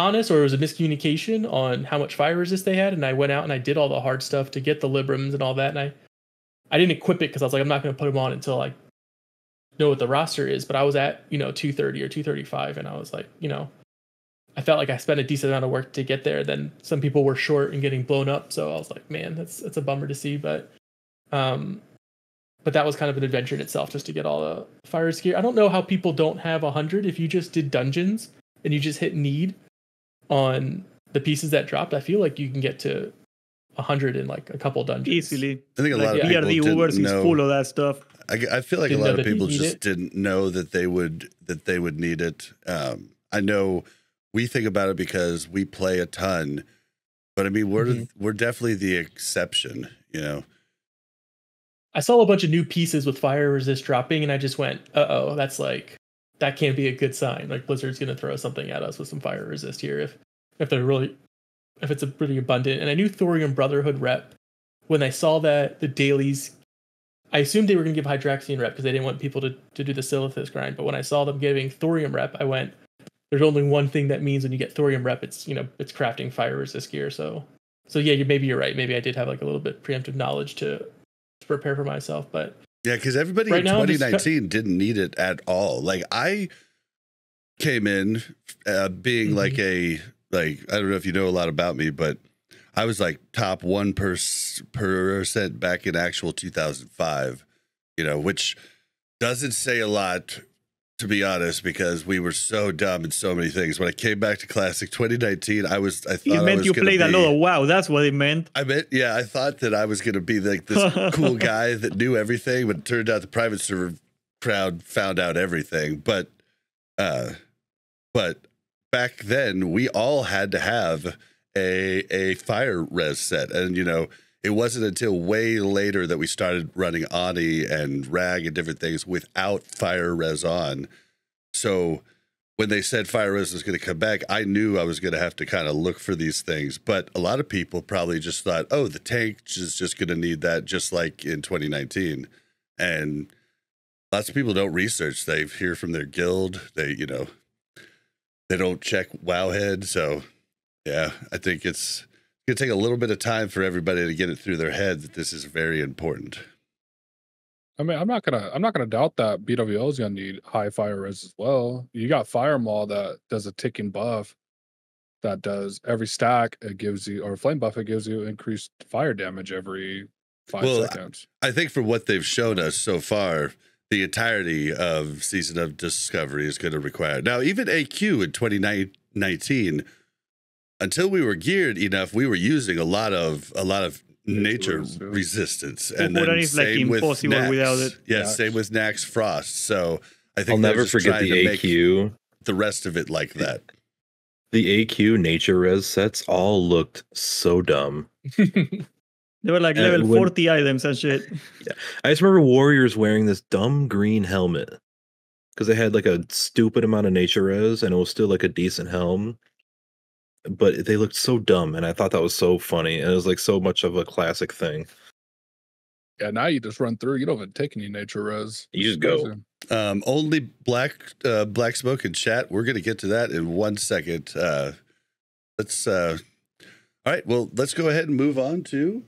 honest, or it was a miscommunication on how much fire resist they had. And I went out and I did all the hard stuff to get the Librams and all that, and I I didn't equip it because I was like, I'm not going to put them on until I know what the roster is. But I was at you know 230 or 235, and I was like, you know. I felt like I spent a decent amount of work to get there. Then some people were short and getting blown up, so I was like, "Man, that's that's a bummer to see." But um, but that was kind of an adventure in itself just to get all the fire gear. I don't know how people don't have a hundred if you just did dungeons and you just hit need on the pieces that dropped. I feel like you can get to a hundred in like a couple dungeons Easily. I think a Like lot of yeah. people BRD Ubers didn't is know. full of that stuff. I, I feel like Didn't a lot of people just it. didn't know that they would that they would need it. Um, I know we think about it because we play a ton, but I mean we're Mhm. we're definitely the exception. You know, I saw a bunch of new pieces with fire resist dropping, and I just went, "Uh oh, that's like that can't be a good sign. Like Blizzard's gonna throw something at us with some fire resist here if if they're really if it's a pretty abundant." And I knew Thorium Brotherhood rep when I saw that the dailies. I assumed they were gonna give Hydraxian rep because they didn't want people to to do the Silithus grind. But when I saw them giving Thorium rep, I went, "There's only one thing that means when you get Thorium rep, it's you know it's crafting fire resist gear." So so yeah, you, maybe you're right. Maybe I did have like a little bit preemptive knowledge to to prepare for myself. But yeah, because everybody Right in now, I'm just 2019 didn't need it at all. Like I came in uh, being Mhm. like a like I don't know if you know a lot about me, but I was like top one per percent back in actual 2005. You know, which doesn't say a lot to be honest, because we were so dumb in so many things. When I came back to Classic 2019, I was I thought It I meant was you gonna played a be- lot of WoW. That's what it meant. I meant, yeah, I thought that I was going to be like this cool guy that knew everything, but it turned out the private server crowd found out everything. But, uh, but back then we all had to have a a fire res set, and you know, it wasn't until way later that we started running Ani and Rag and different things without fire res on. So when they said Fire Res was going to come back, I knew I was going to have to kind of look for these things. But a lot of people probably just thought, oh, the tank is just going to need that, just like in 2019. And lots of people don't research. They hear from their guild. They, you know, they don't check Wowhead. So, yeah, I think it's going to take a little bit of time for everybody to get it through their head that this is very important. I mean, I'm not gonna I'm not gonna doubt that BWO is gonna need high fire res as well. You got Firemaw that does a ticking buff that does every stack it gives you or flame buff it gives you increased fire damage every five Well, seconds. I think for what they've shown us so far, the entirety of Season of Discovery is going to require. Now, even AQ in 2019, until we were geared enough, we were using a lot of a lot of nature Nature res, yeah. resistance, Well, and then that is, like, same with impossible Nax. without it. Yeah, Nax. same with Nax Frost. So I think I'll never just forget the AQ. the rest of it like that. The AQ nature res sets all looked so dumb. They were like Uh, level when- 40 items and shit. Yeah. I just remember warriors wearing this dumb green helmet because they had like a stupid amount of nature res and it was still like a decent helm. But they looked so dumb, and I thought that was so funny, and it was like so much of a classic thing. Yeah, now you just run through. You don't even take any nature res. You just go. Um, only black uh, black smoke in chat. We're gonna get to that in one second. Uh, let's. Uh, all right. Well, let's go ahead and move on to.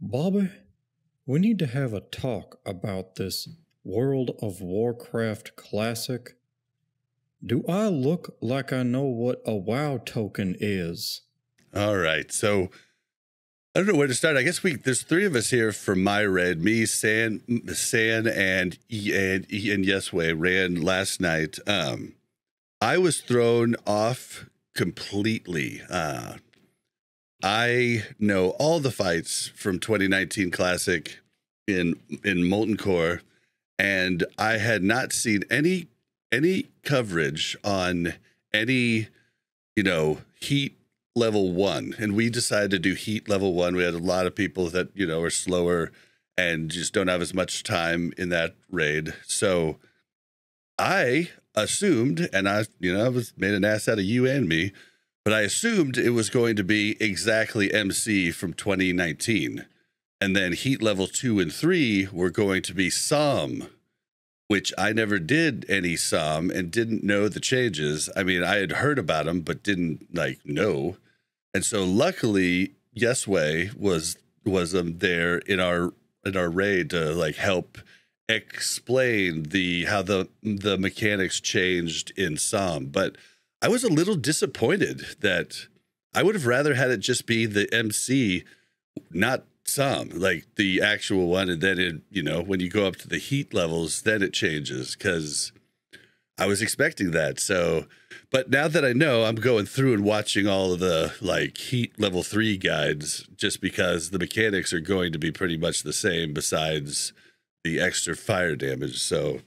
Bobby, we need to have a talk about this World of Warcraft classic. Do I look like I know what a WoW token is? All right. So I don't know where to start. I guess we there's three of us here from my raid. Me, San, San, and and and Yesway ran last night. Um, I was thrown off completely. Uh, I know all the fights from 2019 Classic in in Molten Core, and I had not seen any any coverage on any you know heat level one. And we decided to do heat level one. We had a lot of people that you know are slower and just don't have as much time in that raid. So i assumed and i you know i was made an ass out of you and me but i assumed it was going to be exactly mc from 2019 and then heat level two and three were going to be some, which I never did any SOM and didn't know the changes. I mean, I had heard about them, but didn't like know. And so luckily, Yesway was was um, there in our in our raid to like help explain the how the the mechanics changed in some. But I was a little disappointed that I would have rather had it just be the MC, not some like the actual one and then it you know when you go up to the heat levels then it changes because i was expecting that so but now that i know i'm going through and watching all of the like heat level three guides just because the mechanics are going to be pretty much the same besides the extra fire damage so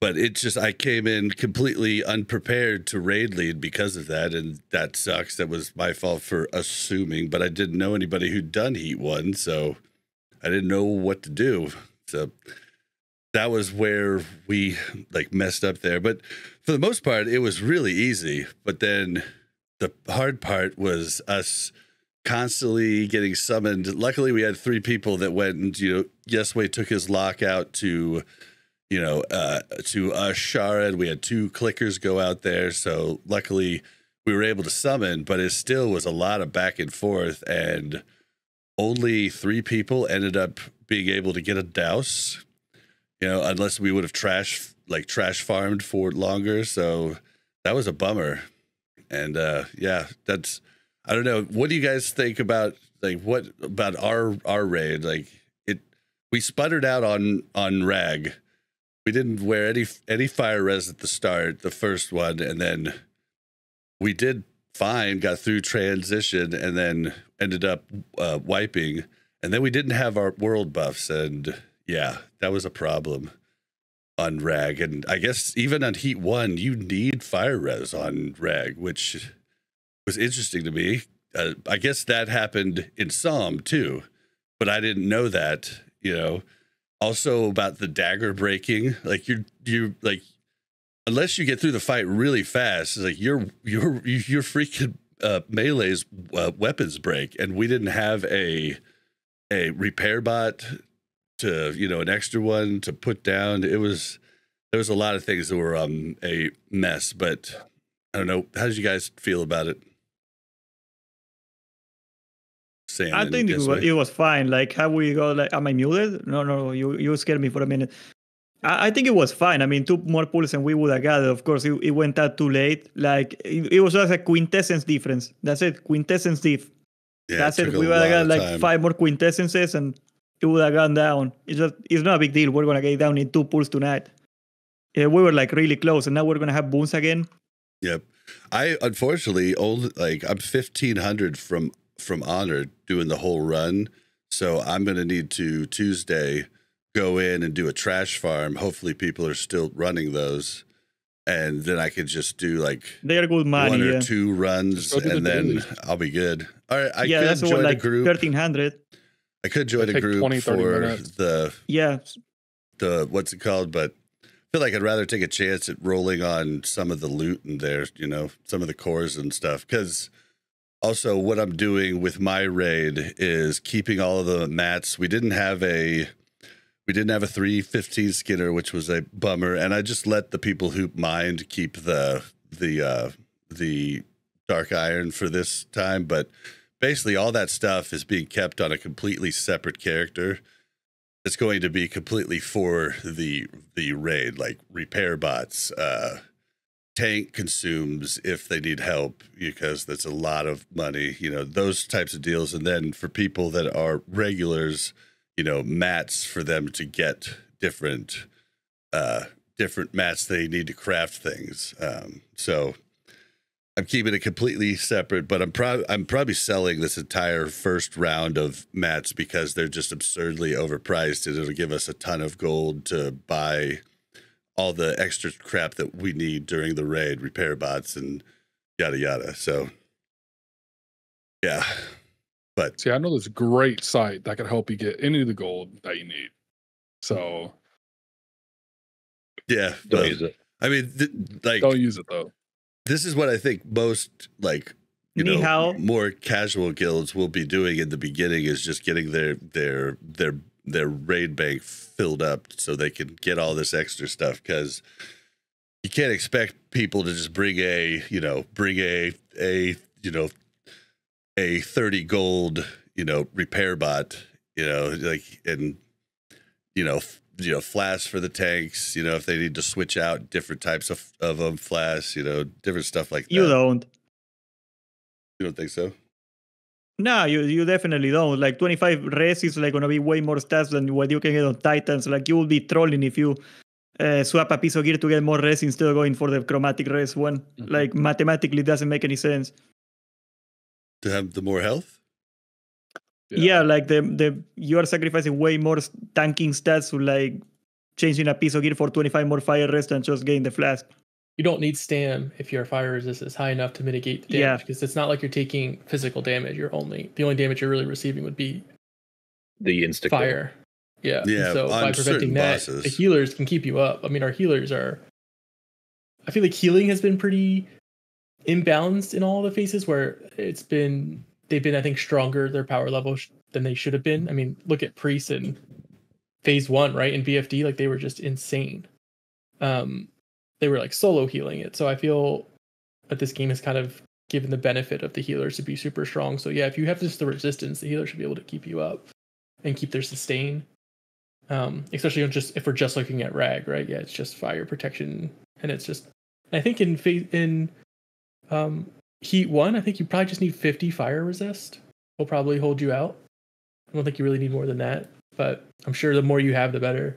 but it just I came in completely unprepared to raid lead because of that, and that sucks. That was my fault for assuming, but I didn't know anybody who'd done Heat One, so I didn't know what to do. So that was where we like messed up there. But for the most part, it was really easy. But then the hard part was us constantly getting summoned. Luckily, we had three people that went and you know, Yesway took his lock out to you know, uh, to us, and we had two clickers go out there. So luckily, we were able to summon, but it still was a lot of back and forth, and only three people ended up being able to get a douse. You know, unless we would have trash like trash farmed for longer. So that was a bummer. And uh yeah, that's I don't know. What do you guys think about like what about our our raid? Like it we sputtered out on on rag we didn't wear any any fire res at the start, the first one, and then we did fine, got through transition, and then ended up uh, wiping, and then we didn't have our world buffs, and yeah, that was a problem on rag, and I guess even on heat one, you need fire res on rag, which was interesting to me. Uh, I guess that happened in SoM too, but I didn't know that, you know also about the dagger breaking like you're you like unless you get through the fight really fast it's like your your your freaking uh melee's uh, weapons break. And we didn't have a a repair bot to you know an extra one to put down. It was there was a lot of things that were um a mess but i don't know. How did you guys feel about it Sam I think it was, it was fine. Like how we go. Like, am I muted? No, no, you you scared me for a minute. I, I think it was fine. I mean, two more pulls and we would have got it. Of course, it, it went out too late. Like it, it was just a quintessence difference. That's it. Quintessence diff. Yeah, That's took it. We would have got like time. five more quintessences and it would have gone down. It's just it's not a big deal. We're gonna get down in two pulls tonight. Yeah, we were like really close, and now we're gonna have boons again. Yep. I unfortunately old like I'm fifteen hundred from from honor doing the whole run. So I'm gonna need to Tuesday go in and do a trash farm. Hopefully people are still running those. And then I could just do like They are good money. one or yeah, two runs Just go do and the then dailies. I'll be good. All right. I yeah, could that's join what a like group. thirteen hundred. I could join It'll a group 20, for minutes. the Yeah, the what's it called, but I feel like I'd rather take a chance at rolling on some of the loot in there, you know, some of the cores and stuff. Because also, what I'm doing with my raid is keeping all of the mats. We didn't have a we didn't have a 315 skinner, which was a bummer, and I just let the people who mined keep the the uh the dark iron for this time, but basically all that stuff is being kept on a completely separate character. It's going to be completely for the the raid, like repair bots, uh tank consumes if they need help because that's a lot of money, you know, those types of deals. And then for people that are regulars, you know, mats for them to get different uh different mats they need to craft things. Um so I'm keeping it completely separate, but I'm probably I'm probably selling this entire first round of mats because they're just absurdly overpriced and it'll give us a ton of gold to buy all the extra crap that we need during the raid, repair bots and yada yada. So yeah. But See, I know this great site that can help you get any of the gold that you need. So yeah, Don't but, use it. I mean th- like don't use it though. this is what I think most like you Ni know hao. more casual guilds will be doing in the beginning is just getting their their their their raid bank filled up so they can get all this extra stuff because you can't expect people to just bring a you know bring a a you know a 30 gold you know repair bot you know like and you know you know flash for the tanks you know if they need to switch out different types of of them flash you know different stuff like that You don't. you don't think so No, you you definitely don't. Like 25 res is like gonna be way more stats than what you can get on Titans. Like you will be trolling if you uh, swap a piece of gear to get more res instead of going for the chromatic res one. Mhm. Like mathematically doesn't make any sense. to have the more health Yeah. like the the you are sacrificing way more tanking stats to like changing a piece of gear for 25 more fire res than just getting the flask. You don't need stam if your fire resistance is high enough to mitigate the damage because it's not like you're taking physical damage. You're only the only damage you're really receiving would be The insta fire. Yeah. and Yeah, So on by preventing that, the healers can keep you up. I mean, our healers are. I feel like healing has been pretty imbalanced in all the phases where it's been they've been I think stronger their power level sh- than they should have been. I mean, look at priests in phase one, right? In BFD, like they were just insane. Um, they were like solo healing it. So I feel that this game has kind of given the benefit of the healers to be super strong. So yeah, if you have just the resistance, the healer should be able to keep you up and keep their sustain. Um, especially just if we're just looking at rag, right? Yeah, it's just fire protection, and it's just. I think in in um, heat one, I think you probably just need fifty fire resist. Will probably hold you out. I don't think you really need more than that, but I'm sure the more you have, the better.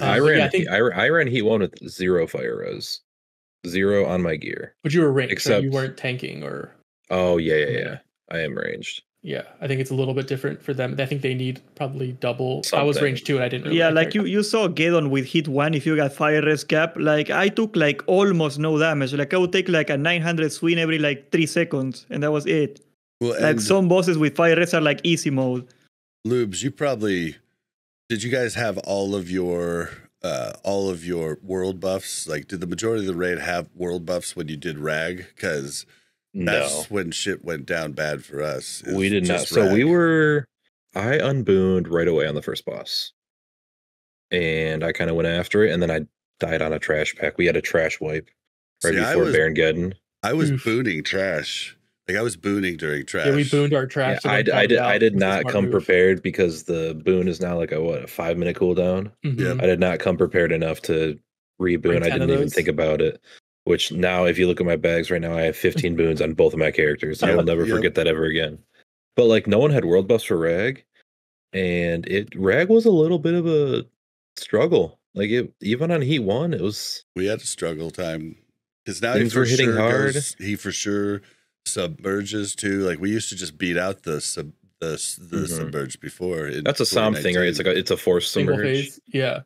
I Uh, ran. yeah, I think- I, I ran heat one with zero fire res, zero on my gear. But you were ranged, right? You weren't tanking or Oh yeah, yeah, Yeah. yeah. I am ranged. yeah. I think it's a little bit different for them. I think they need probably double. I was ranged too, and I didn't. Really yeah, like you, you saw Geddon with hit one. If you got fire res cap, like I took like almost no damage. Like I would take like a 900 swing every like three seconds, and that was it. well Like some bosses with fire res are like easy mode. lubes you probably did you guys have all of your uh all of your world buffs like did the majority of the raid have world buffs when you did rag because No, that's when shit went down bad for us we did not. just So we were. I unbooned right away on the first boss, and I kind of went after it, and then I died on a trash pack. We had a trash wipe right See, before was- Baron Geddon. i was Oof. booning trash like i was booning during trash yeah, we booned our trash. Yeah, to I, then d- I come did. I did not come move. prepared because the boon is now like a what a five minute cooldown. Mhm. Yeah. I did not come prepared enough to reboon. Bring I didn't even think about it. Which now, if you look at my bags right now, I have 15 boons on both of my characters. I will never yep. forget that ever again. But like, no one had world buffs for Rag, and it Rag was a little bit of a struggle. Like it, even on Heat One, it was we had a struggle time because now Things he for were hitting sure hard. goes- he for sure submerges too like we used to just beat out the sub the, s- the Mhm. submerge before that's a SoM thing, right? It's like a, it's a forced Single submerge. phase. Yeah.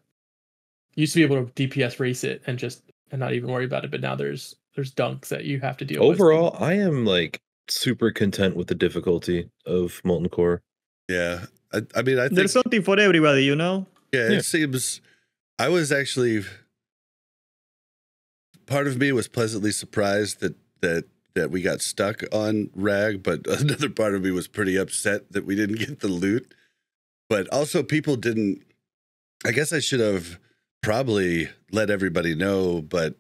You used to be able to DPS race it and just and not even worry about it, but now there's there's dunks that you have to deal with. Overall, I am like super content with the difficulty of Molten Core. Yeah, I, I mean, I think There's something for everybody, you know. Yeah, Yeah. it seems. I was actually. Part of me was pleasantly surprised that that that we got stuck on rag, but another part of me was pretty upset that we didn't get the loot. But also, people didn't. I guess I should have probably let everybody know, but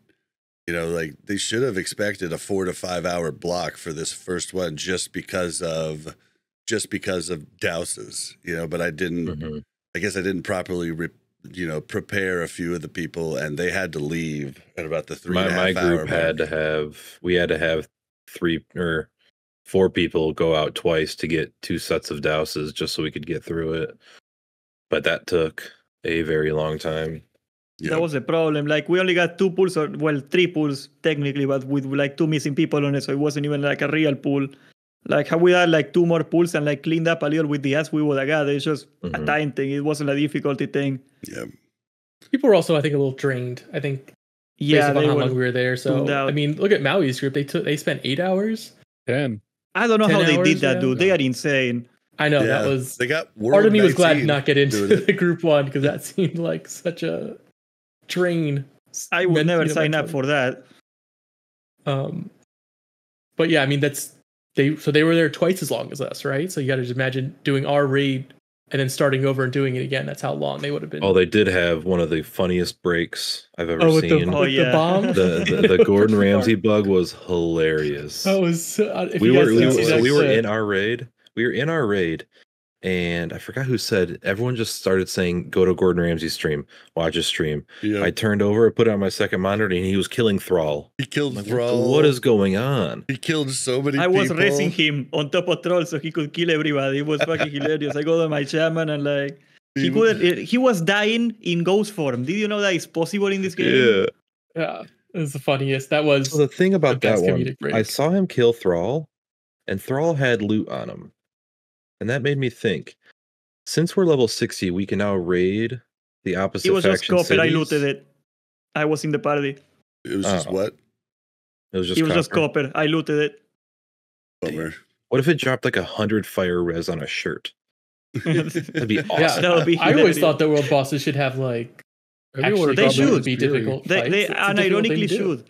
you know, like they should have expected a four to five hour block for this first one, just because of just because of douses, you know. But I didn't. Mhm. I guess I didn't properly, re, you know, prepare a few of the people, and they had to leave at about the three. My my group had to have we had to have three or four people go out twice to get two sets of douses just so we could get through it. But that took a very long time. Yeah. That was a problem. Like we only got two pools, or well, three pools technically, but with like two missing people on it, so it wasn't even like a real pool. Like had we had like two more pools and like cleaned up a little with the ass, we would have got it. It's just a Mhm. time thing. It wasn't a difficulty thing. yeah, People were also, I think, a little drained. I think based Yeah, upon they how were. long we were there. So. I mean, look at Maui's group. They took they spent eight hours. Ten. I don't know how they hours, did that, yeah. dude. They are insane. I know Yeah, that was they got. part of World me was glad to not get into the group one because that seemed like such a drain. I would never you sign up for that. Um, but yeah, I mean that's they. So they were there twice as long as us, right? So you got to just imagine doing our raid and then starting over and doing it again. That's how long they would have been. Oh, they did have one of the funniest breaks I've ever Oh, with the, seen. Oh, with the yeah. bomb. the, the, the Gordon Ramsay bug was hilarious. That was. Uh, if we you guys were we, didn't were- so we were clip- in our raid. We were in our raid, and I forgot who said. Everyone just started saying, "Go to Gordon Ramsay's stream, watch his stream." Yeah, I turned over, put it on my second monitor, and he was killing Thrall. he killed I'm like, Thrall. what is going on? He killed so many. I was people. racing him on top of trolls so he could kill everybody. It was fucking hilarious. I go to my chairman and like he He- couldn't. Eh, he was dying in ghost form. Did you know that is possible in this game? Yeah. Yeah, It's the funniest. That was So the thing about that one, break. I saw him kill Thrall, and Thrall had loot on him, and that made me think. Since we're level sixty, we can now raid the opposite. It was just faction copper. I cities. looted it. I was in the party. It was just Oh. what? It was just. it was just copper. copper. I looted it. Bummer. What if it dropped like a hundred fire res on a shirt? That'd be awesome. yeah. That would be I always hilarious. thought that world bosses should have like actually They probably it should. be difficult. They, fights. they It's a difficult thing unironically do. should.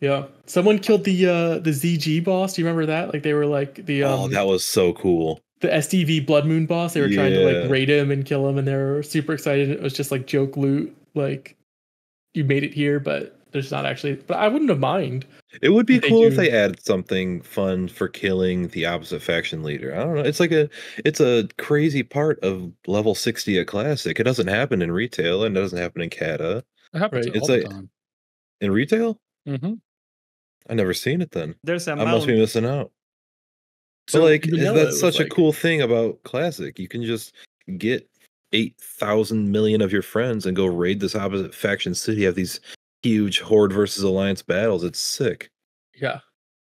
Yeah, someone killed the uh the ZG boss. Do you remember that? Like they were like the um oh, that was so cool. The STV Blood Moon boss. They were trying to like raid him and kill him, and they were super excited. It was just like joke loot, like you made it here, but there's not actually. But I wouldn't have mind. It would be They cool if they added something fun for killing the opposite faction leader. I don't know. It's like a it's a crazy part of level 60 at classic. It doesn't happen in retail and it doesn't happen in Kata. It happens Right. all It's the like- time. In retail? hmm I never seen it then. There's a I must be missing out. So, but like vanilla that's such like- a cool thing about classic. You can just get 8,000 million of your friends and go raid this opposite faction city. Have these huge horde versus alliance battles. It's sick. Yeah.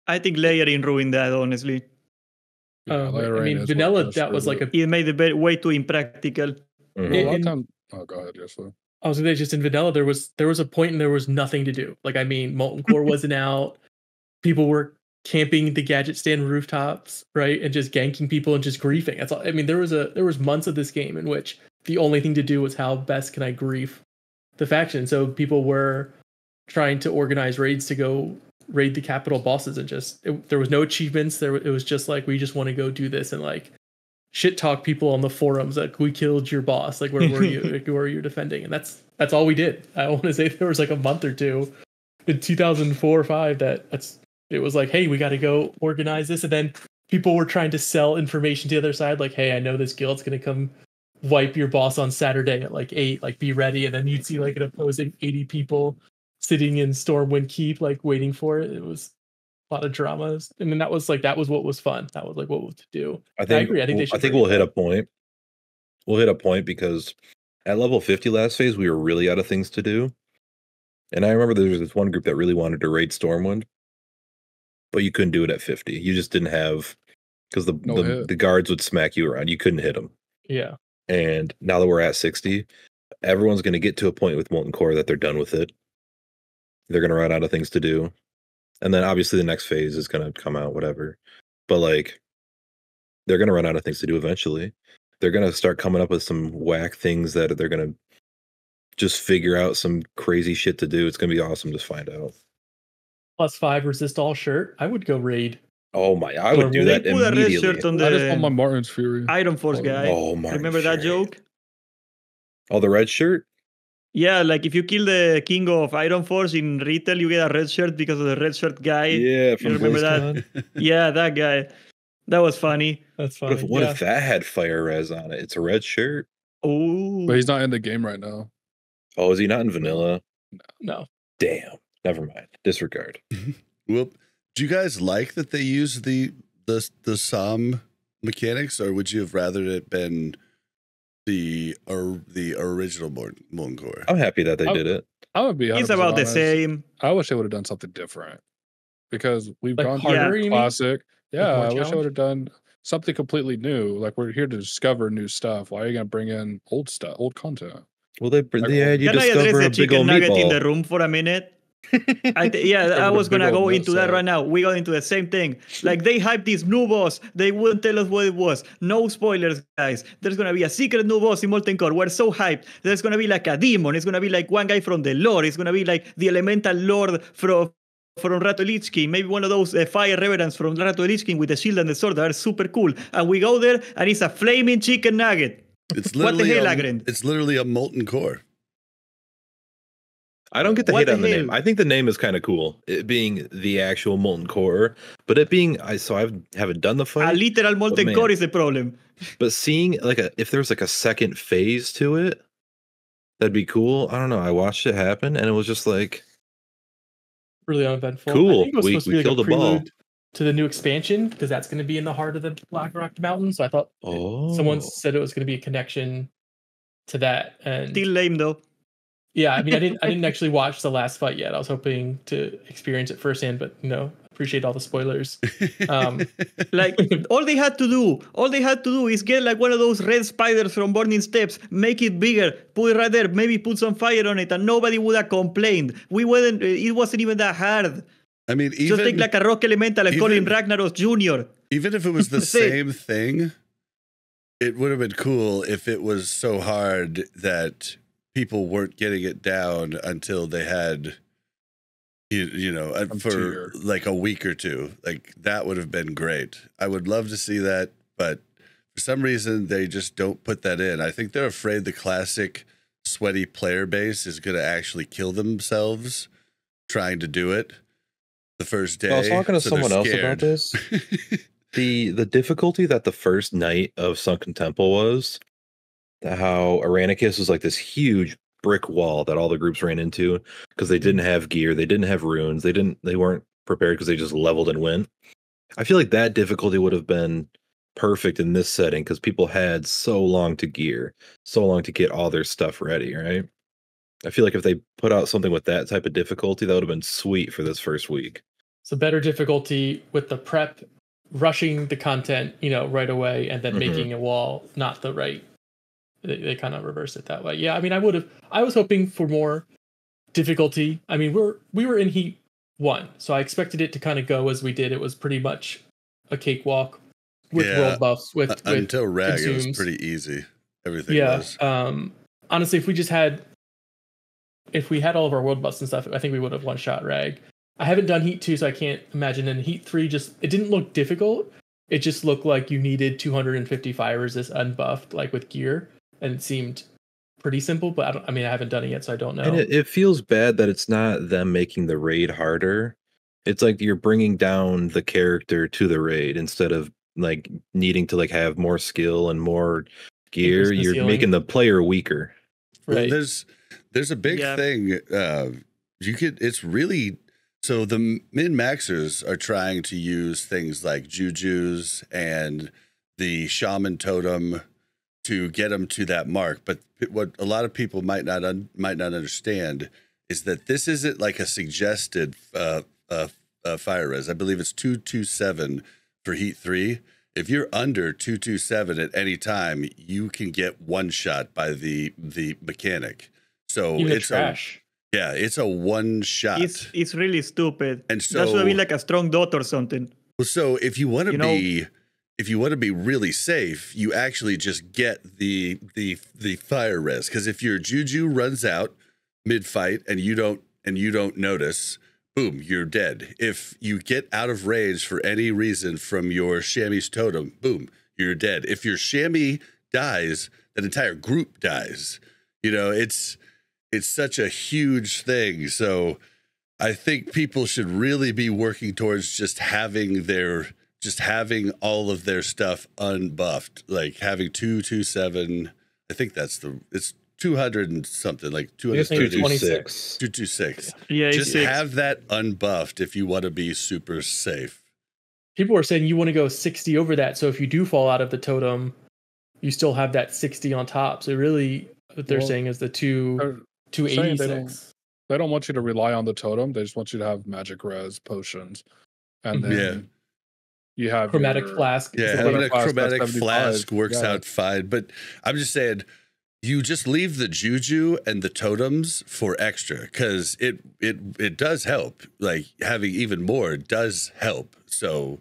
I think layering ruined that. Honestly, Yeah, Uh, layer I mean, vanilla. does That was like it. a. it made it very, way too impractical. Mhm. Well, a lot in- time. Oh, go ahead, Joshua. I was gonna say just in vanilla there was there was a point and there was nothing to do. Like I mean, Molten Core wasn't out. People were camping the Gadgetzan rooftops, right, and just ganking people and just griefing. That's all. I mean, there was a there was months of this game in which the only thing to do was how best can I grief the faction. So people were trying to organize raids to go raid the capital bosses and just it, there was no achievements. There it was just like we just want to go do this and like shit talk people on the forums like we killed your boss like where were you like, where were you defending and that's that's all we did i want to say there was like a month or two in 2004 or 5 that that's it was like hey we got to go organize this and then people were trying to sell information to the other side like hey i know this guild's going to come wipe your boss on saturday at like 8 like be ready and then you'd see like an opposing 80 people sitting in stormwind keep like waiting for it it was a lot of dramas and then that was like that was what was fun that was like what was to do I think agree. I think they should I think we'll hit a point. We'll hit a point because at level 50 last phase, we were really out of things to do. And I remember there was this one group that really wanted to raid Stormwind, but you couldn't do it at 50. You just didn't have because the No the, the guards would smack you around. You couldn't hit them. yeah And now that we're at 60, everyone's going to get to a point with Molten Core that they're done with it. They're going to run out of things to do. And then obviously the next phase is going to come out, whatever. But like, they're going to run out of things to do eventually. they're gonna start coming up with some whack things that they're gonna just figure out some crazy shit to do. It's gonna be awesome to find out. Plus five resist all shirt. I would go raid. Oh my! I would do They that put a red immediately. shirt on I just want my um, Martin's Fury. Ironforge guy. Oh, oh my! Remember that joke? Oh, the red shirt. Yeah, like if you kill the king of Ironforge in retail, you get a red shirt because of the red shirt guy. Yeah, from remember that? Yeah, that guy. That was funny. That's What if what yeah. if that had fire res on it? It's a red shirt. Oh, But he's not in the game right now. Oh, is he not in vanilla? no. Damn. Never mind. Disregard. Mm-hmm. Well, do you guys like that they use the the the SOM mechanics, or would you have rather it been the or the original Molten, Molten I'm happy that they Oh, did it. I would be. it's 100% about the same. I wish they would have done something different because we've Like gone harder, through you mean? classic. Yeah, more I wish I would have done something completely new. Like we're here to discover new stuff. Why are you going to bring in old stuff, old content? Well, they, Like, they had you Can I address discover the a big chicken old nugget in the room for a minute? I th- yeah, I was gonna go into that right now. We got into the same thing. Like they hyped this new boss. They wouldn't tell us what it was. No spoilers, guys. There's gonna be a secret new boss in Molten Core. We're so hyped. There's gonna be like a demon. It's gonna be like one guy from the lore. It's gonna be like the elemental lord from from Rato Lich King, maybe one of those uh, fire reverends from Rato Lich King with the shield and the sword that are super cool. And we go there, and it's a flaming chicken nugget. It's What the hell, a, Agren? it's literally a Molten Core. I don't get the What hate the on the name. I think the name is kind of cool. It being the actual molten core, but it being I so I haven't done the fight. A literal Molten man. Core is the problem. but seeing like a if there's like a second phase to it, that'd be cool. I don't know. I watched it happen and it was just like Really uneventful. Cool. I think it was We- supposed to we like killed a a ball. to the new expansion because that's going to be in the heart of the Blackrock Mountain. So I thought oh someone said it was going to be a connection to that. And Still lame though. Yeah, I mean, I didn't, I didn't actually watch the last fight yet. I was hoping to experience it firsthand, but no, appreciate all the spoilers. Um, Like all they had to do, all they had to do is get like one of those red spiders from Burning Steppes, make it bigger, put it right there, maybe put some fire on it, and nobody would have complained. We wouldn't. It wasn't even that hard. I mean, Just even take like a rock elemental and call him Ragnaros Junior. even if it was the same thing, it would have been cool if it was so hard that people weren't getting it down until they had you, you know uh, Some for tier. like a week or two like that would have been great i would love to see that but for some reason they just don't put that in i think they're afraid the classic sweaty player base is going to actually kill themselves trying to do it the first day I was talking to so someone else about this. the the difficulty that the first night of Sunken Temple was, the- how Eranikus was like this huge brick wall that all the groups ran into because they didn't have gear, they didn't have runes, they didn't they weren't prepared because they just leveled and went. I feel like that difficulty would have been perfect in this setting because people had so long to gear, so long to get all their stuff ready, right? I feel like if they put out something with that type of difficulty, that would have been sweet for this first week. so better difficulty with the prep, rushing the content, you know, right away, and then Mhm. making a wall not the right. They, they kind of reverse it that way. Yeah, I mean, I would have. I was hoping for more difficulty. I mean, we're we were in heat one, so I expected it to kind of go as we did. It was pretty much a cakewalk with Yeah, world buffs. With, Uh, with until rag it was pretty easy everything yeah. was Um, honestly, if we just had, if we had all of our world buffs and stuff, I think we would have one shot rag. I haven't done Heat two, so I can't imagine. And Heat three, just it didn't look difficult. It just looked like you needed 250 fire resist unbuffed, like with gear, and it seemed pretty simple. But I don't. I mean, I haven't done it yet, so I don't know. And it, it feels bad that it's not them making the raid harder. It's like you're bringing down the character to the raid instead of like needing to like have more skill and more gear. You're ceiling. making the player weaker. Well, right. there's there's a big Yeah. thing. Uh, you could. It's really so the min maxers are trying to use things like jujus and the shaman totem to get them to that mark. But what a lot of people might not un, might not understand is that this isn't like a suggested uh, uh, uh, fire res. I believe it's two two seven for heat three. If you're under two two seven at any time, you can get one shot by the the mechanic. So Even it's trash. a yeah, it's a one shot. It's it's really stupid. and that should have so been like a strong dot or something. well, so if you want to You know- be if you want to be really safe, you actually just get the the the fire res because if your juju runs out mid fight and you don't and you don't notice, boom, you're dead. If you get out of range for any reason from your shammy totem, boom, you're dead. If your shammy dies, that entire group dies. You know, it's it's such a huge thing. So I think people should really be working towards just having their just having all of their stuff unbuffed, like having two two seven. I think that's the it's two hundred and something, like two hundred maybe thirty 26. six. two two six. Yeah, Just six. have that unbuffed if you want to be super safe. People are saying you want to go 60 over that. So if you do fall out of the totem, you still have that 60 on top. So really, what they're Well, saying is the two They're saying they don't- 286. They don't want you to rely on the totem. They just want you to have magic res potions, and then Yeah. You have Chromatic your- flask. Yeah, having a flask, chromatic flask works yeah. out fine. But I'm just saying, you just leave the juju and the totems for extra because it it it does help. Like having even more does help. So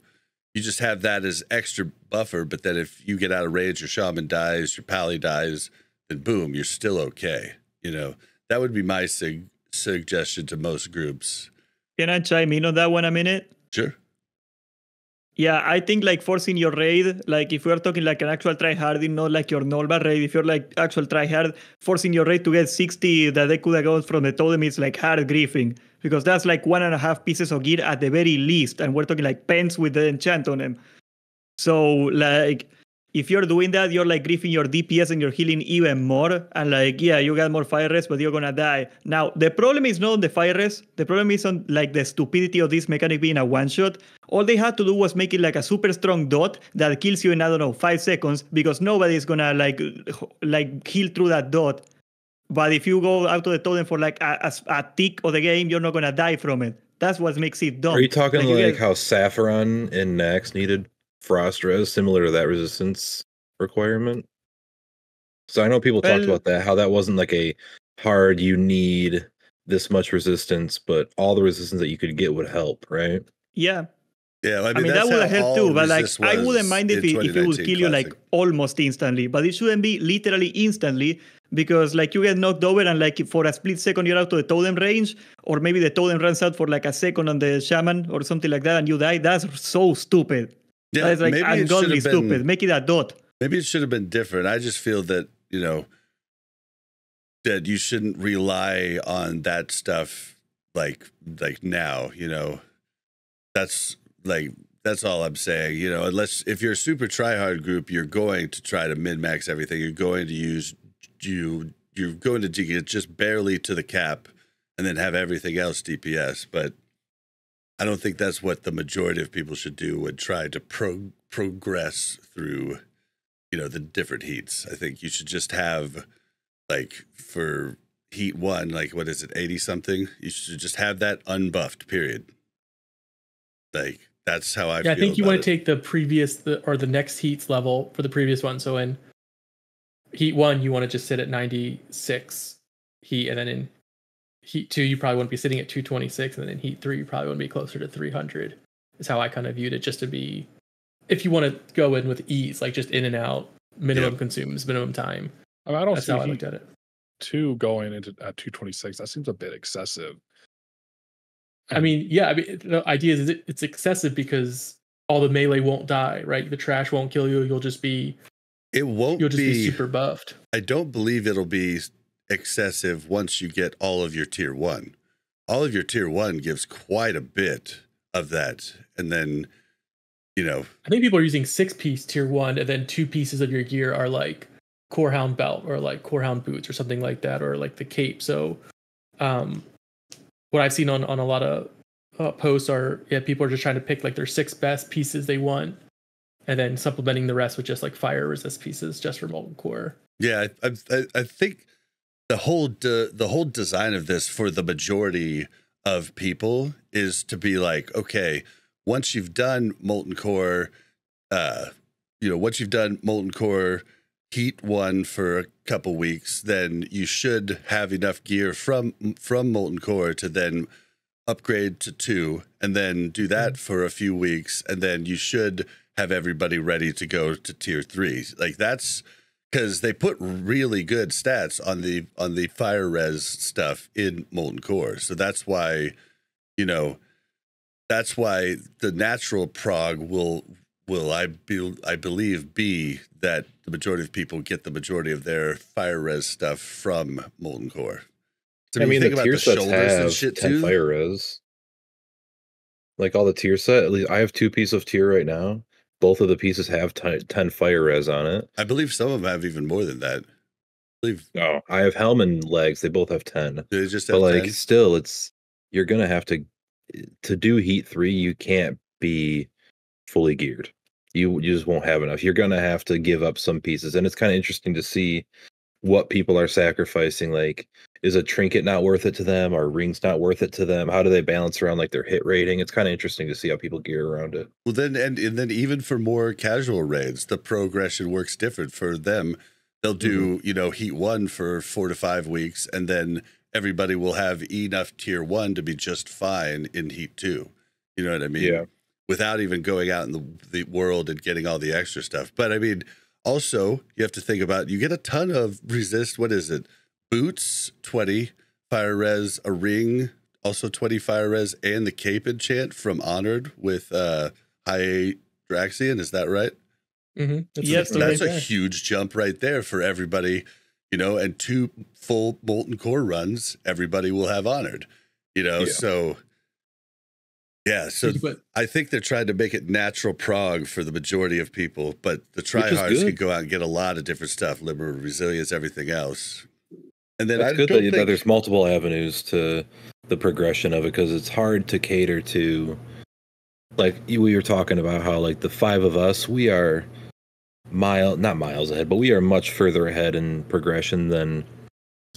you just have that as extra buffer. But then if you get out of range, your shaman dies, your pally dies, then boom, you're still okay. You know that would be my sig- suggestion to most groups. Can I chime in on that one a minute? Sure. Yeah, I think like forcing your raid, like if we're talking like an actual tryharding, not like your normal raid, if you're like actual tryhard, forcing your raid to get 60 that they could have got from the totem is like hard griefing. Because that's like one and a half pieces of gear at the very least. And we're talking like pens with the enchant on them. So like if you're doing that, you're like griefing your DPS and you're healing even more. And like, yeah, you got more fire rest, but you're gonna die. Now, the problem is not on the fire rest. The problem is on like the stupidity of this mechanic being a one shot. All they had to do was make it like a super strong dot that kills you in I don't know five seconds because nobody's gonna like like heal through that dot. But if you go out to the totem for like a, a, a tick of the game, you're not gonna die from it. That's what makes it dumb. Are you talking you like, get- how Sapphiron and Naxx needed frost res similar to that resistance requirement? So I know people talked about that, how that wasn't like a hard you need this much resistance, but all the resistance that you could get would help, right? yeah, Yeah, I mean, I mean, that would have how helped all too, but like I wouldn't mind if it, if it would 2019 kill you like almost instantly, but it shouldn't be literally instantly because like you get knocked over and like for a split second you're out to the totem range, or maybe the totem runs out for like a second on the shaman or something like that, and you die. That's so stupid. Yeah, That's like maybe it should ungodly have been- Make it a dot. Maybe it should have been different. I just feel that, you know, that you shouldn't rely on that stuff like like now, you know. That's like that's all I'm saying, you know, unless if you're a super tryhard group, you're going to try to min-max everything. You're going to use you you're going to get it just barely to the cap and then have everything else DPS, but I don't think that's what the majority of people should do would try to pro- progress through you know the different heats. I think you should just have like for heat one like what is it 80 something you should just have that unbuffed period. Like that's how i yeah, I think you want to take the previous the, or the next heats level for the previous one. So in heat one, you want to just sit at 96 heat, and then in heat two, you probably want to be sitting at 226, and then in heat three, you probably want to be closer to 300. Is how I kind of viewed it, just to be if you want to go in with ease, like just in and out, minimum Yep. consumes, minimum time. I, mean, I don't That's see how I looked at it. two going into at 226. That seems a bit excessive. I mean, yeah, I mean, the idea is it's excessive because all the melee won't die, right? The trash won't kill you. You'll just be it won't you'll just be, be super buffed. i don't believe it'll be excessive once you get all of your tier one all of your tier one gives quite a bit of that and then you know I think people are using six piece tier one, and then two pieces of your gear are like corehound belt or like corehound boots or something like that, or like the cape. So, um, what I've seen on on a lot of uh, posts are yeah, people are just trying to pick like their six best pieces they want, and then supplementing the rest with just like fire resist pieces just for molten core. Yeah, I, I- I think the whole de, the whole design of this for the majority of people is to be like, okay, once you've done molten core, uh, you know, once you've done molten core heat one for a couple weeks, then you should have enough gear from from molten core to then upgrade to two, and then do that for a few weeks, and then you should have everybody ready to go to tier three. Like that's because they put really good stats on the on the fire res stuff in molten core. So that's why, you know, that's why the natural prog will will I be I believe be that the majority of people get the majority of their fire res stuff from molten core. So I mean, the tier sets have shit 10 fire res. Like all the tier set, at least I have two pieces of tier right now. Both of the pieces have ti- 10 fire res on it. I believe some of them have even more than that. I believe Oh, I have helm and legs. They both have 10. they just have But have like 10? still it's you're going to have to to do heat 3, you can't be fully geared. You you just won't have enough. You're going to have to give up some pieces and it's kind of interesting to see what people are sacrificing like is a trinket not worth it to them are rings not worth it to them how do they balance around like their hit rating it's kind of interesting to see how people gear around it Well, then, and, and then even for more casual raids, the progression works different for them. They'll do, Mm-hmm. you know, heat one for four to five weeks, and then everybody will have enough tier one to be just fine in heat two. You know what I mean? Yeah. Without even going out in the, the world and getting all the extra stuff. But I mean, also, you have to think about you get a ton of resist. What is it? Boots, 20, fire res, a ring, also 20 fire res, and the cape enchant from Honored with uh High Draxian. Is that right? Mm-hmm. That's, Yes, the That's a there. huge jump right there for everybody, you know, and two full molten core runs, everybody will have honored, you know. Yeah. So yeah, so But I think they're trying to make it natural prog for the majority of people, but the is tryhards good. can go out and get a lot of different stuff, liberal resilience, everything else. And then That's I good that, that there's multiple avenues to the progression of it because it's hard to cater to like you- we were talking about how like the five of us we are mile not miles ahead but we are much further ahead in progression than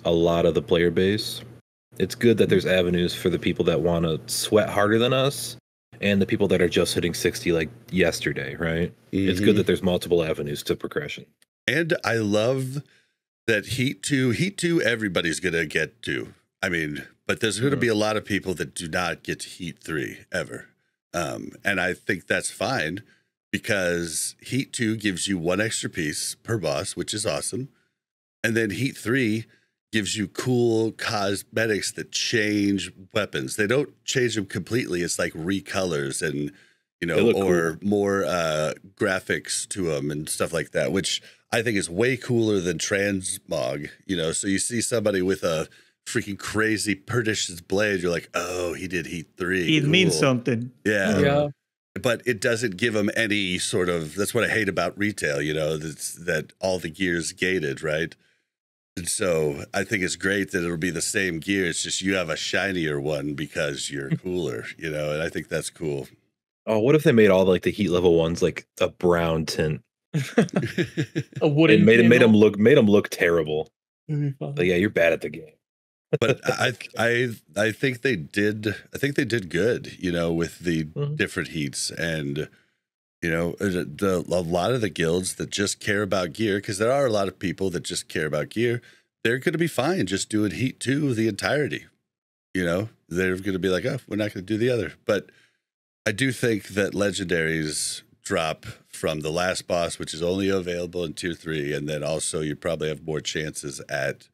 a lot of the player base. It's good that there's avenues for the people that want to sweat harder than us and the people that are just hitting 60 like yesterday right? It's good Mhm. that there's multiple avenues to progression. And I love that Heat 2, Heat 2, everybody's going to get to. I mean, but there's going to be a lot of people that do not get to Heat 3 ever. Um, and I think that's fine because Heat 2 gives you one extra piece per boss, which is awesome. And then Heat 3 gives you cool cosmetics that change weapons. They don't change them completely. It's like recolors and you know, or more uh, graphics to them and stuff like that, which I think is way cooler than transmog. You know, so you see somebody with a freaking crazy perdition's blade, you're like, oh, he did Heat Three. It means something. Yeah, yeah, but it doesn't give them any sort of. That's what I hate about retail. You know, that's that all the gears gated, right? And so I think it's great that it'll be the same gear. It's just you have a shinier one because you're cooler, you know, and I think that's cool. oh what if they made all like the heat level ones like a brown tint a wooden. it made it made them look made them look terrible. would be fun. Like, yeah, you're bad at the game. but I, I, I think they did. I think they did good. You know, with the Mhm. different heats and you know the, the a lot of the guilds that just care about gear because there are a lot of people that just care about gear. They're going to be fine just doing heat two the entirety. You know, they're going to be like, oh, we're not going to do the other. But I do think that legendaries drop from the last boss, which is only available in tier three, and then also you probably have more chances at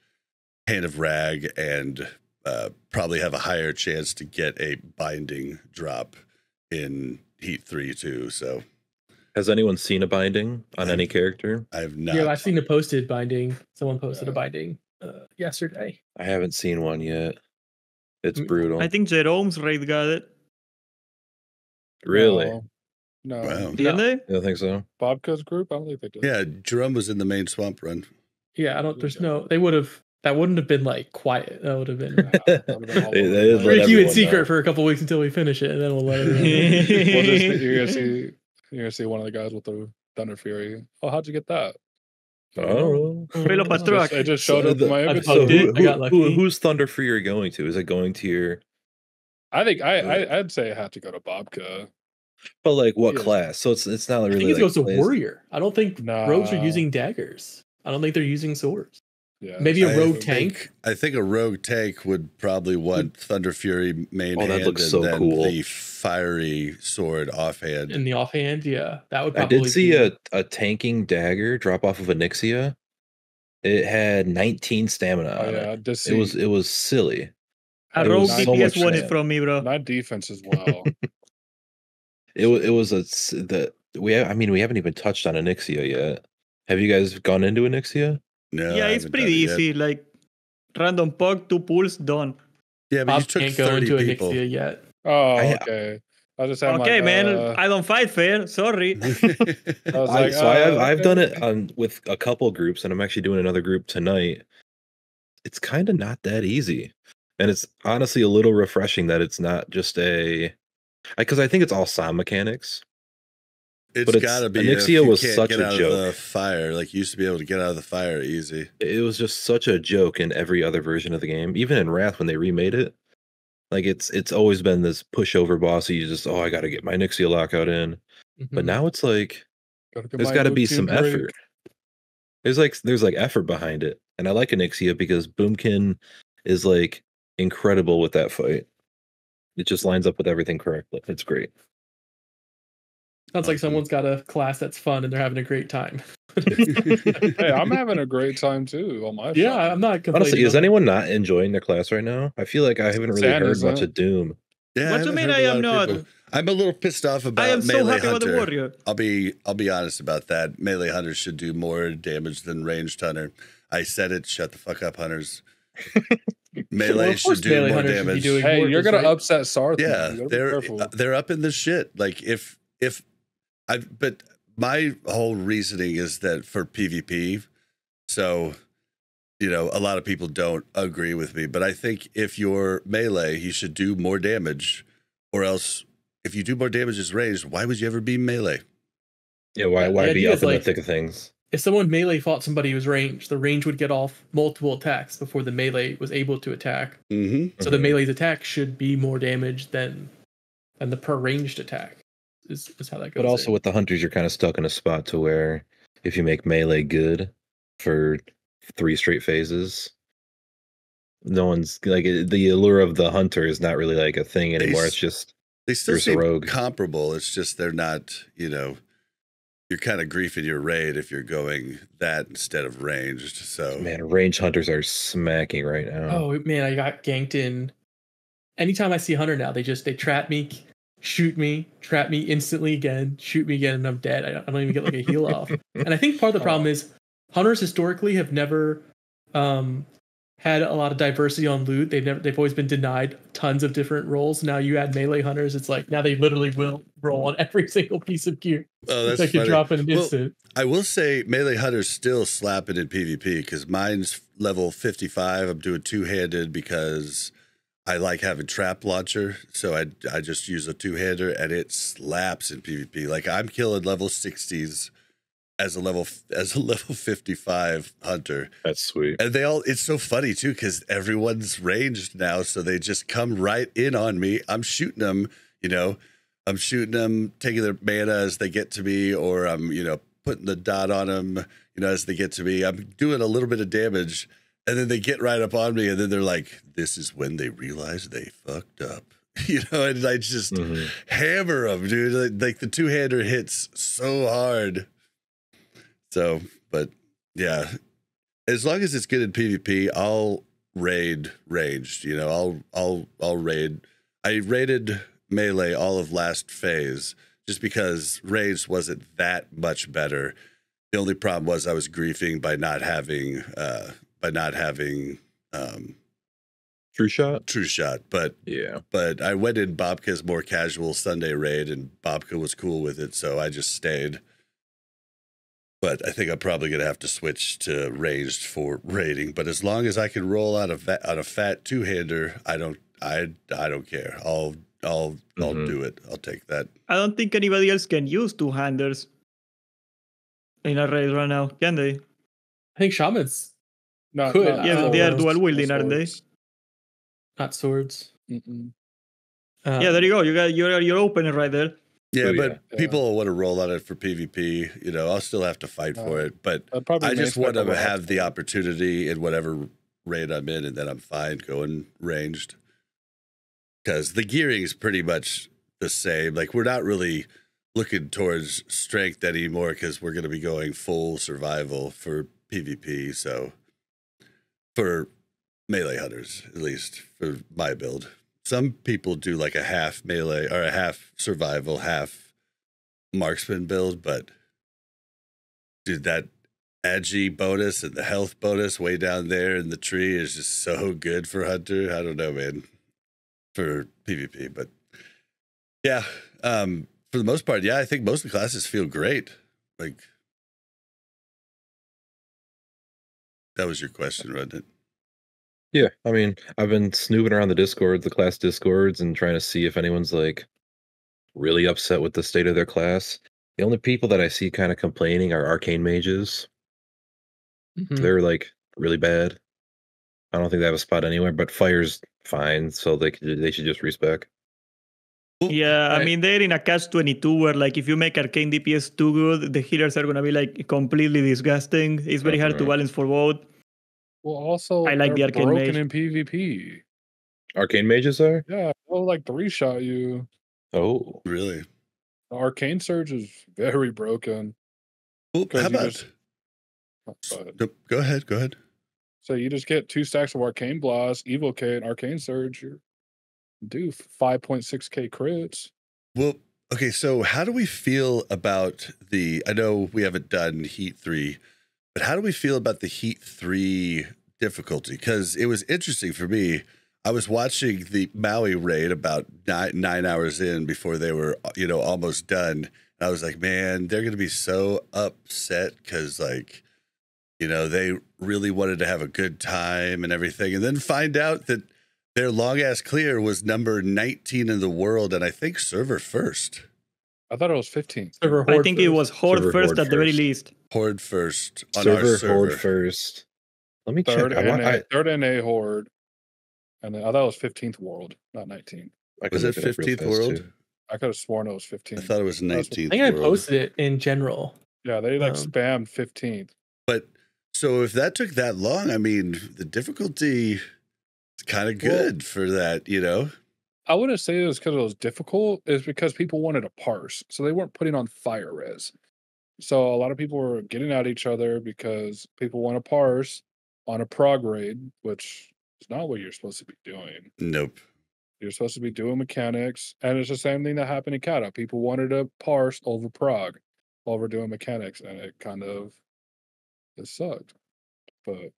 Hand of Rag and uh, probably have a higher chance to get a binding drop in Heat 3 too. So Has anyone seen a binding on any character? I've not. Yeah, I've seen a posted binding. Someone posted a binding uh, yesterday. I haven't seen one yet. It's Mm, brutal. I think Jerome's raid got it. really? No. No. Wow. Did they? You don't think so? Bobka's group? I don't think they did. Yeah, Jerome was in the main swamp run. Yeah, I don't. There's no. They would have. That wouldn't have been like quiet. That would have been. Uh, that would've been all They- over they the did place. let We're keep it everyone secret know. for a couple weeks until we finish it, and then we'll let it. We'll just, you're gonna see you're gonna see one of the guys with the Thunderfury. Oh, how'd you get that? Oh. Relo It Patrak. just, it just showed So up the- my inventory. plugged So it. who, I got who, who, who's Thunderfury going to? Is it going to your? I think I, I I'd say it had to go to Bobka. But like what Yeah. class? So it's it's not really. I think it like goes to plays- warrior. I don't think rogues are using daggers. I don't think they're using swords. Yeah. Maybe a rogue think- tank. I think a rogue tank would probably hmm. want Thunderfury main Oh, that hand looks and so then cool. the fiery sword offhand. in the offhand. Yeah, that would I did see be- a, a tanking dagger drop off of Onyxia. It had 19 stamina Oh, yeah. it. Just It was it was silly. A It rogue was so DPS won it fun. from me, bro. not defense as well. It was it was a s- the we I mean we haven't even touched on Onyxia yet. Have you guys gone into Onyxia? no, yeah, it's pretty done it easy. Like random pug, two pulls, done. Yeah, but Bob you took can't go 30 into people. Onyxia yet. oh, I- okay. I just had Okay, like, man, uh, I don't fight fair. Sorry. I was I, like, so I have uh, I've done it okay. on with a couple groups, and I'm actually doing another group tonight. It's kind of not that easy, and it's honestly a little refreshing that it's not just a because I think it's all sound mechanics. It's But it's- got to be. Onyxia if you was can't such get a out Of joke. the fire, like you used to be able to get out of the fire easy. It was just such a joke in every other version of the game, even in Wrath when they remade it. Like it's it's always been this pushover boss. You just oh I got to get my Nixia lockout in, but Mhm. now it's like Gotta get there's my got to be some break. effort. There's like there's like effort behind it, and I like Onyxia because Boomkin is like incredible with that fight. It just lines up with everything correctly. It's great. Sounds like someone's got a class that's fun and they're having a great time. Hey, I'm having a great time too on my yeah, shot. I'm not complaining. Honestly, is anyone not enjoying their class right now? I feel like I haven't really Sand, heard much it? of Doom. Yeah, What do you mean heard I a lot am of not? people- I'm a little pissed off about I am so melee happy about the hunter. warrior. I'll be I'll be honest about that. Melee hunters should do more damage than ranged hunter. I said it. Shut the fuck up, hunters. melee Well, of should do melee more hunters should be damage. doing Hey, more you're gonna right? upset Sarth. yeah, You they're uh, they're up in the shit. Like if if I but my whole reasoning is that for PvP, so you know a lot of people don't agree with me, but I think if you're melee, you should do more damage, or else if you do more damage as ranged, why would you ever be melee? Yeah, why why the be up in like- the thick of things? If someone melee fought somebody who's ranged, the range would get off multiple attacks before the melee was able to attack. Mm-hmm. So the melee's attack should be more damage than than the per ranged attack. Is, is how that goes. But also there. with the hunters, you're kind of stuck in a spot to where if you make melee good for three straight phases, no one's like the allure of the hunter is not really like a thing anymore. s- It's just They still seem rogue. comparable. It's just they're not, you know, you're kind of griefing your raid if you're going that instead of ranged. So man, range hunters are smacking right now. Oh man, I got ganked in. Anytime I see Hunter now, they just they trap me, shoot me, trap me instantly again, shoot me again, and I'm dead. I don't, I don't even get like a heal off. And I think part of the problem is hunters historically have never um, had a lot of diversity on loot. They've never they've always been denied tons of different roles. Now you add melee hunters, it's like now they literally will roll on every single piece of gear oh, that's can funny. drop in an Well, instant. I will say melee hunters still slapping in PvP because mine's level 55. I'm doing two handed because I like having trap launcher. So I I just use a two hander and it slaps in PvP. Like I'm killing level 60s as a level as a level 55 hunter. That's sweet. And they all, it's so funny too, because everyone's ranged now. So they just come right in on me. I'm shooting them, you know, I'm shooting them, taking their mana as they get to me, or I'm, you know, putting the dot on them, you know, as they get to me. I'm doing a little bit of damage. And then they get right up on me. And then they're like, this is when they realize they fucked up. You know, and I just Mhm. hammer them, dude. Like, like the two hander hits so hard. So, but yeah, as long as it's good in PvP, I'll raid ranged. You know, I'll I'll I'll raid. I raided melee all of last phase just because ranged wasn't that much better. The only problem was I was griefing by not having uh by not having um True shot. true shot, but Yeah. but I went in Bobka's more casual Sunday raid, and Bobka was cool with it, so I just stayed. But I think I'm probably gonna have to switch to ranged for raiding. But as long as I can roll out a va- out a fat two hander, I don't I I don't care. I'll I'll I'll Mhm. do it. I'll take that. I don't think anybody else can use two handers in a raid right now, can they? I think shamans, Not, Could. not Yeah, they are dual wielding, no aren't they? swords. not swords. Mm-mm. Um, yeah, there you go. You got you're you're open right there. Yeah, Oh, but yeah. people want to roll on it for PvP. You know, I'll still have to fight for Uh, it, but I just want to have the opportunity in whatever raid I'm in, and then I'm fine going ranged. Because the gearing is pretty much the same. Like we're not really looking towards strength anymore because we're going to be going full survival for PvP. So for melee hunters, at least for my build, some people do like a half melee or a half survival, half marksman build, but dude, that agi bonus and the health bonus way down there in the tree is just so good for hunter. I don't know, man, for PvP, but yeah, um, for the most part, yeah, I think most of the classes feel great. Like that was your question, wasn't it? Yeah, I mean, I've been snooping around the discords, the class Discords, and trying to see if anyone's like really upset with the state of their class. The only people that I see kind of complaining are arcane mages. Mhm. They're like really bad. I don't think they have a spot anywhere, but fire's fine, so they could, they should just respec. Yeah, I mean they're in a catch twenty two where like if you make arcane DPS too good, the healers are gonna be like completely disgusting. It's very hard to balance for both. Well, also, I like the they're arcane broken mage. in PvP. Arcane mages are? Yeah, they'll like three shot you. Oh, Really? The arcane surge is very broken. Well, how about? just- oh, But, Nope, Go ahead. Go ahead. so you just get two stacks of arcane blast, evoke, and arcane surge. You do five point six k crits. Well, okay. So, how do we feel about the? I know we haven't done Heat three, but how do we feel about the Heat three difficulty? Because it was interesting for me. I was watching the Maui raid about nine nine hours in before they were, you know, almost done. And I was like, man, they're going to be so upset because, like, you know, they really wanted to have a good time and everything, and then find out that their long ass clear was number 19 in the world, and I think server first, I thought it was fifteen. Server I Horde think it was Horde Server first Horde at the very least. horde first on server, our server. horde first. Let me Third check. I, want, NA, I, third NA horde, and then I thought it was fifteenth world, not nineteenth. I Was it look up real 15th world? too. I could have sworn it was fifteenth. I thought it was 19th I think I posted it in general. Yeah, they like Um, spammed fifteenth. But so if that took that long, I mean, the difficulty is kind of Well- good for that, you know. I wouldn't say it was because it was difficult. It's because people wanted to parse, so they weren't putting on fire res. So a lot of people were getting at each other because people want to parse on a prog raid, which is not what you're supposed to be doing. Nope. You're supposed to be doing mechanics, and it's the same thing that happened in Kata. People wanted to parse over prog while we're doing mechanics, and it kind of it sucked. But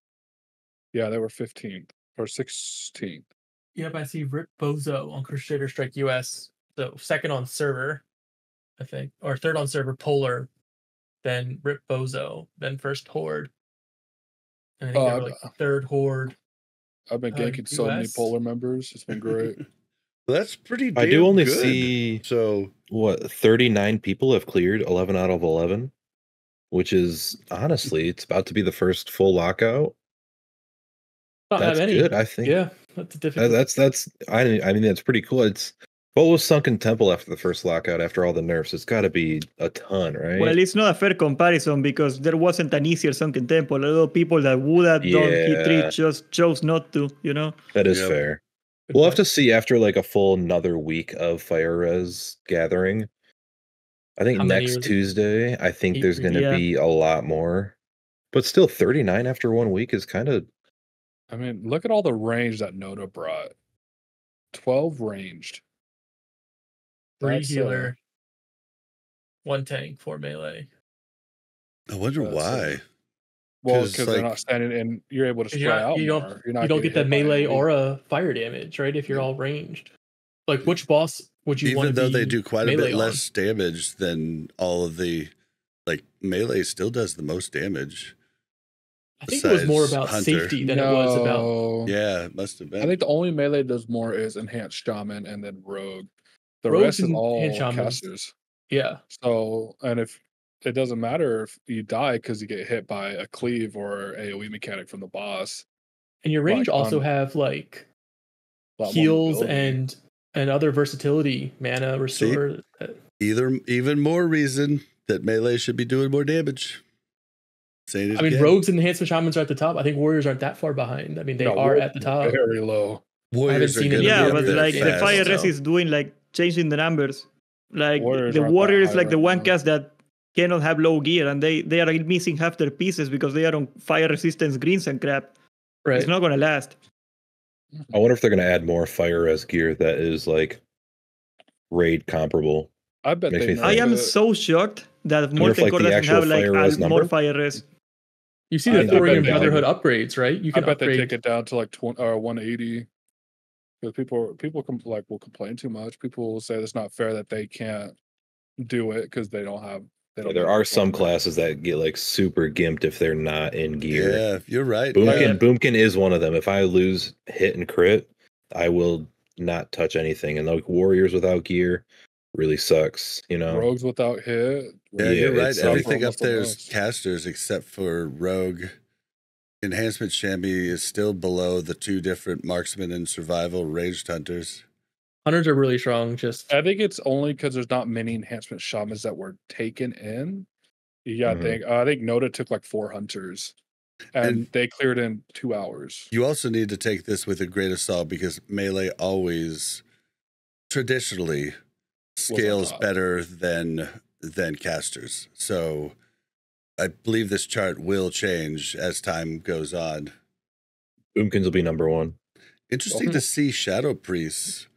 yeah, they were 15th or 16th. Yep, I see Rip Bozo on Crusader Strike US. So second on server, I think, or third on server Polar, then Rip Bozo, then first Horde. And I think they Uh, were like third Horde. I've been Uh, ganking so many US? polar members. It's been great. That's pretty. I do only good. see So what 39 people have cleared 11 out of 11 which is honestly it's about to be the first full lockout Not that that's good i think Yeah, that's a difficult. that's that's i i mean that's pretty cool it's what was sunken temple after the first lockout after all the nerfs it's got to be a ton right Well, it's not a fair comparison because there wasn't an easier Sunken Temple. A lot of people that would have done Heat 3 just chose not to, you know? that is Yep. fair Good we'll have to see after like a full another week of fire res gathering i think How next tuesday i think Eight there's going to Yeah. be a lot more but still 39 after one week is kind of I mean, look at all the range that Noda brought. 12 ranged. Three That's, uh, healer, one tank, four melee. I wonder That's, why. Well, 'Cause, because they're not standing and you're able to spread You're out you don't, You're not you don't get that melee enemy. aura fire damage, right? If you're Yeah. all ranged. Like which boss would you want Even to though they do quite a bit on? less damage than all of the, like melee still does the most damage. I think it was more about Hunter. safety than it was about. No. Yeah, it must have been. I think the only melee does more is enhanced shaman and then rogue. The Rogues rest is and all enhanced shamans. casters. Yeah. So, and if it doesn't matter if you die because you get hit by a cleave or AoE mechanic from the boss, And your range Like, also um, have like a lot more heals and and other versatility, mana restore. uh, Either even more reason that melee should be doing more damage. Saying it I mean, again. rogues and enhancement shamans are at the top. I think warriors aren't that far behind. I mean, they No, are at the top. Very low. warriors are seen gonna it be Yeah, but there like the fire so. res is doing like changing the numbers. Like Warriors the aren't warrior is like the one now. cast that cannot have low gear, and they they are missing half their pieces because they are on fire resistance greens and crap. Right. It's not gonna last. I wonder if they're going to add more fire res gear that is like raid comparable. I bet Makes they. I am nerfed so shocked that wonder if, Molten like, doesn't actual have like res al- more number- fire res. You see the I bet Thorium Brotherhood upgrades, right? You I can bet they take it down to like 20 or uh, 180 because people people com- like will complain too much. People will say it's not fair that they can't do it because they don't have. They don't there are some classes that get like super gimped if they're not in gear. Yeah, you're right. Boomkin, yeah. Boomkin is one of them. If I lose hit and crit, I will not touch anything. And like warriors without gear really sucks. You know, rogues without hit. Yeah, Yeah, you're right. Everything up there is most. casters except for rogue. Enhancement Shammy is still below the two different marksman and survival ranged hunters. Hunters are really strong. Just I think it's only because there's not many enhancement shamans that were taken in. Yeah, got to Mhm. think. I think Noda took like four hunters, and, And- they cleared in two hours. You also need to take this with a grain of salt because melee always traditionally scales better than than casters. So I believe this chart will change as time goes on. Boomkins will be number one. Interesting Okay. to see Shadow Priests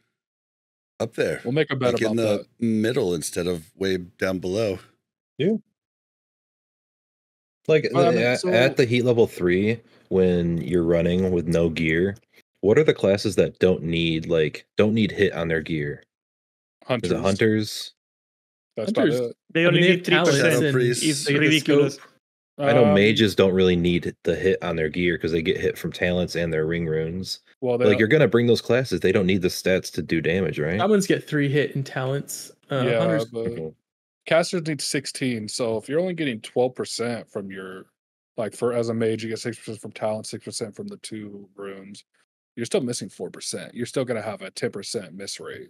up there. We'll make a bet like about in the that. middle instead of way down below. Yeah. Like Well, I mean, at, so- at the heat level three, when you're running with no gear, what are the classes that don't need like don't need hit on their gear? Hunters. Is it hunters? That's Hunters- about it. They I only mean, they need three percent. Priests. It's They get the ridiculous. scope. I know Um, mages don't really need the hit on their gear because they get hit from talents and their ring runes. Well, like you're gonna bring those classes, they don't need the stats to do damage, right? shamans get three hit in talents. Uh, yeah, hunters, but casters need 16. So if you're only getting 12% from your, like for as a mage, you get 6% from talent, 6% from the two runes. You're still missing 4%. You're still going to have a 10% miss rate.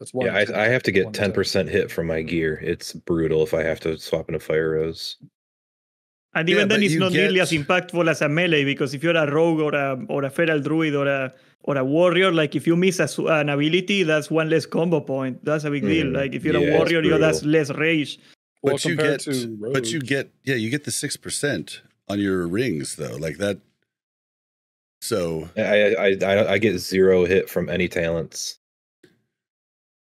That's one. Yeah, I, I have to get ten percent hit from my gear. It's brutal if I have to swap into fire res. And Yeah, even then, it's you not nearly as impactful as a melee because if you're a rogue or a or a feral druid or a or a warrior, like if you miss a, an ability, that's one less combo point. That's a big deal. Mhm. Like if you're Yeah, a warrior, you that's less rage. Well, but you get to but you get yeah, you get the six percent on your rings though. Like that so I I, I I I get zero hit from any talents.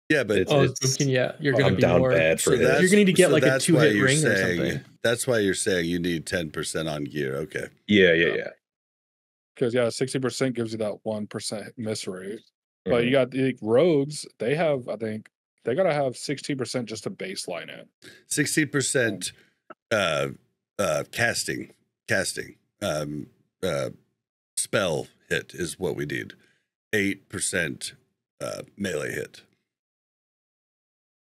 Yeah, but It's- oh, it's- Boomkin, yeah, you're gonna I'm be down more. bad for so hit. You're gonna need to get so like a that's two hit you're ring or something. That's why you're saying you need ten percent on gear. Okay. Yeah, yeah, Yeah. yeah. because yeah, 60% gives you that 1% miss rate. But Mhm. you got the rogues, they have, I think, they got to have 60% just to baseline it. Sixty percent uh uh casting casting um uh spell hit is what we need. Eight percent uh melee hit.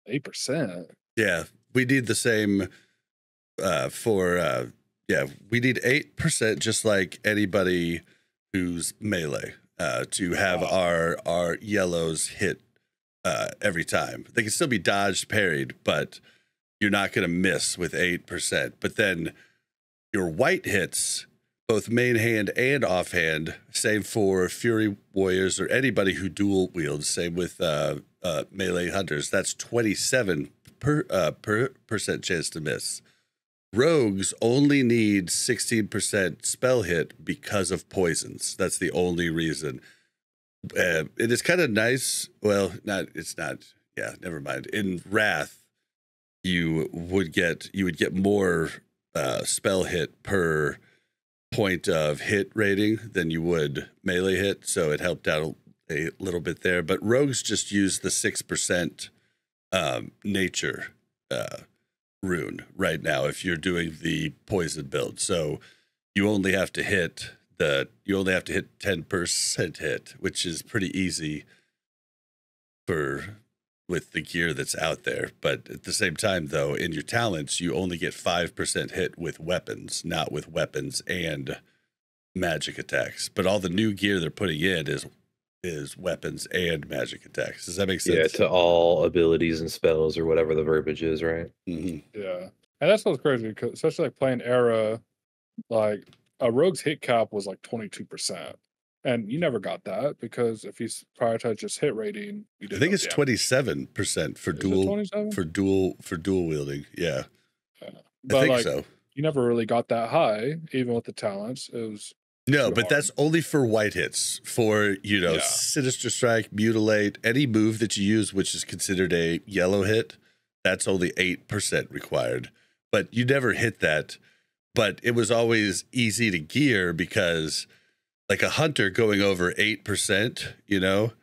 8%. Yeah, we need the same uh for uh yeah, we need 8% just like anybody who's melee uh to have Wow. our our yellows hit uh every time. They can still be dodged, parried, but you're not going to miss with 8%. But then your white hits both main hand and offhand, same for Fury Warriors or anybody who dual wields, same with uh, uh, melee hunters. That's 27 per, uh, per percent chance to miss. Rogues only need 16% spell hit because of poisons. That's the only reason. Uh, it is kind of nice. Well, not, it's not. Yeah, never mind. In Wrath, you would get you would get more uh, spell hit per point of hit rating than you would melee hit, so it helped out a, little bit there. But rogues just use the six percent um, nature uh, rune right now if you're doing the poison build. So you only have to hit the you only have to hit ten percent hit, which is pretty easy for with the gear that's out there. But at the same time, though, in your talents, you only get 5% hit with weapons, not with weapons and magic attacks. But all the new gear they're putting in is is weapons and magic attacks. Does that make sense? Yeah, to all abilities and spells or whatever the verbiage is, right? Mhm. Yeah, and that's what's crazy, 'cause especially like playing era, like a rogue's hit cap was like twenty two percent, and you never got that because if you s- prioritize just hit rating, you I think it's damage. twenty seven percent for Is dual for dual for dual wielding. Yeah, I but think like so. you never really got that high, even with the talents. It was No, but that's only for white hits. For you know, Yeah. sinister strike, mutilate, any move that you use, which is considered a yellow hit, that's only eight percent required. But you never hit that. But it was always easy to gear because, like a hunter going over eight percent, you know,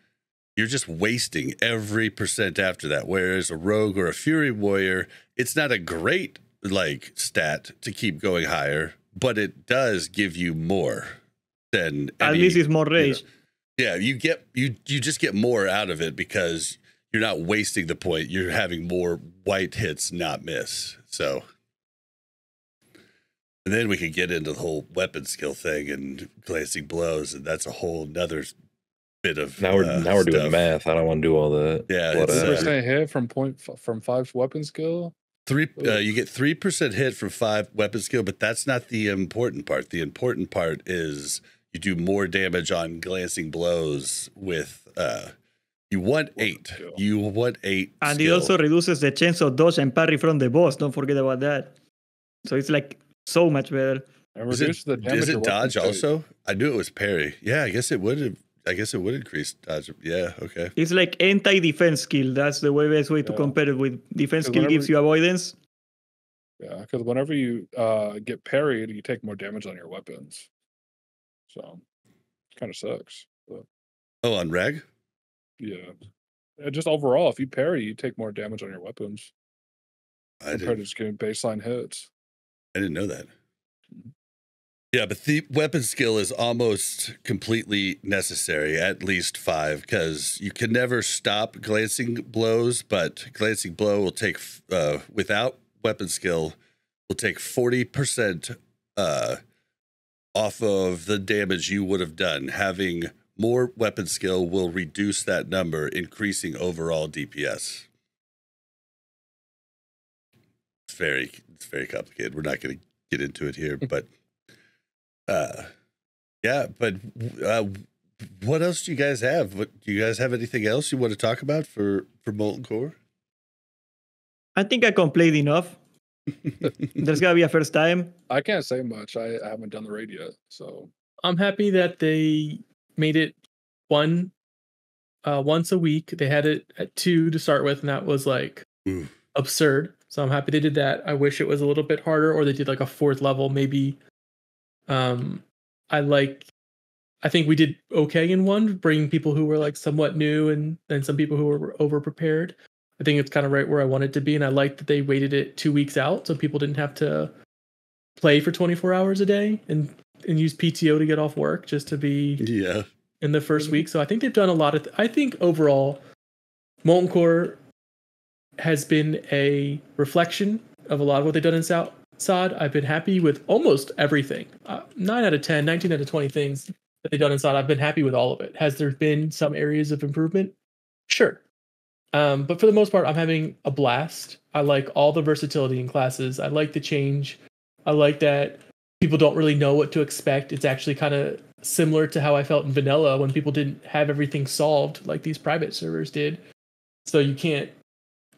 you're just wasting every percent after that. Whereas a rogue or a fury warrior, it's not a great like stat to keep going higher, but it does give you more than At any- least it's more you know, yeah, you get you you just get more out of it because you're not wasting the point. You're having more white hits not miss. So and then we could get into the whole weapon skill thing and glancing blows, and that's a whole nother bit of Now we're uh, now we're doing stuff. math. I don't want to do all that. Yeah, What, it's, uh, percent hit from point f- from five weapon skill. Three, uh, you get three percent hit from five weapon skill, but that's not the important part. The important part is you do more damage on glancing blows with. uh You want eight. You want eight. And it also reduces the chance of dodge and parry from the boss. Don't forget about that. So it's like so much better. And is reduce it, the damage. is it dodge also? I knew it was parry. Yeah, I guess it would. have I guess it would increase dodge. Yeah. Okay. It's like anti-defense skill. That's the way best way to Yeah. compare it with defense skill gives whenever- you avoidance. Yeah, because whenever you uh get parried, you take more damage on your weapons. So it kind of sucks. But Oh, on reg. yeah. Uh, Just overall, if you parry, you take more damage on your weapons I compared didn't. to just getting baseline hits. I didn't know that. Yeah, but the weapon skill is almost completely necessary, at least five, because you can never stop glancing blows, but glancing blow will take, uh, without weapon skill, will take 40% uh, off of the damage you would have done. Having more weapon skill will reduce that number, increasing overall DPS. It's very, it's very complicated. We're not going to get into it here, but uh, yeah. But uh, what else do you guys have? What do you guys have? Anything else you want to talk about for for Molten Core? I think I complained enough. There's gotta be a first time. I can't say much. I, I haven't done the raid yet, so I'm happy that they made it one uh once a week. They had it at two to start with, and that was like Ooh. absurd. So I'm happy they did that. I wish it was a little bit harder, or they did like a fourth level, maybe. Um, I like. I think we did okay in one, bringing people who were like somewhat new and then some people who were over prepared. I think it's kind of right where I wanted to be, and I like that they waited it two weeks out so people didn't have to play for 24 hours a day and and use PTO to get off work just to be Yeah, in the first week. So I think they've done a lot of. Th- I think overall, Molten Core has been a reflection of a lot of what they've done in South Sod. I've been happy with almost everything. Uh, nine out of 10, 19 out of 20 things that they've done in Sod. I've been happy with all of it. Has there been some areas of improvement? Sure. Um, but for the most part, I'm having a blast. I like all the versatility in classes. I like the change. I like that people don't really know what to expect. It's actually kind of similar to how I felt in vanilla when people didn't have everything solved like these private servers did. So you can't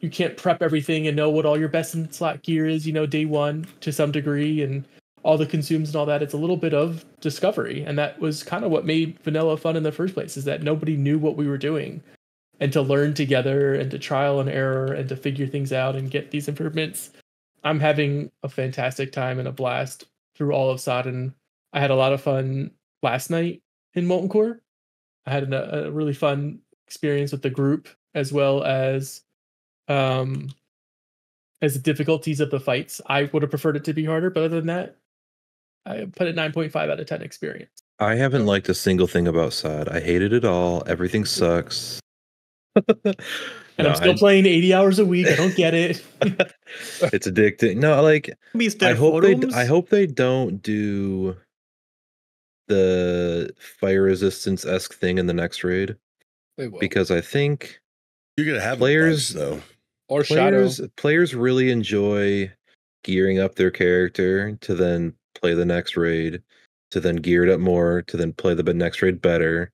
you can't prep everything and know what all your best in slot gear is, you know, day one to some degree and all the consumes and all that. It's a little bit of discovery. And that was kind of what made vanilla fun in the first place, is that nobody knew what we were doing. And to learn together and to trial and error and to figure things out and get these improvements. I'm having a fantastic time and a blast through all of SOD. And I had a lot of fun last night in Molten Core. I had a really fun experience with the group as well as um as the difficulties of the fights. I would have preferred it to be harder, but other than that, I put it 9.5 out of 10 experience. I haven't liked a single thing about SOD. I hated it all. Everything sucks. And No, I'm still I- playing 80 hours a week. I don't get it. it's addicting. No, like I hope they. I hope they don't do the fire resistance esque thing in the next raid They will. because I think You're gonna have Players- players though. Or shadow. players players really enjoy gearing up their character to then play the next raid, to then gear it up more, to then play the next raid better.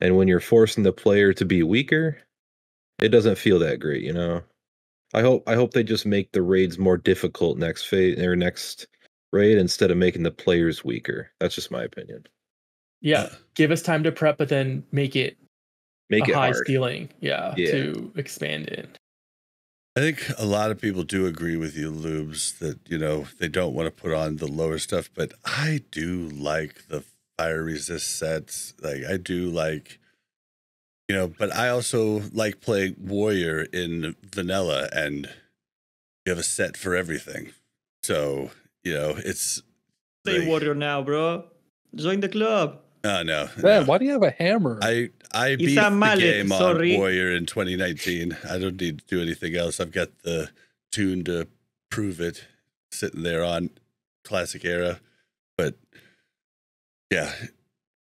And when you're forcing the player to be weaker, it doesn't feel that great, you know. I hope I hope they just make the raids more difficult next phase or next raid instead of making the players weaker. That's just my opinion. Yeah, give us time to prep, but then make it Make a it high hard. ceiling. Yeah, Yeah. to expand in. I think a lot of people do agree with you, Lubes, that you know they don't want to put on the lower stuff, but I do like the fire resist sets. Like I do like, you know, but I also like playing warrior in vanilla, and you have a set for everything. So you know, it's Play like- warrior now, bro. Join the club. Oh no, Man, no. why do you have a hammer? I I It's beat a the mallet, game on sorry. Warrior in 2019. I don't need to do anything else. I've got the toon to prove it sitting there on classic era. But yeah,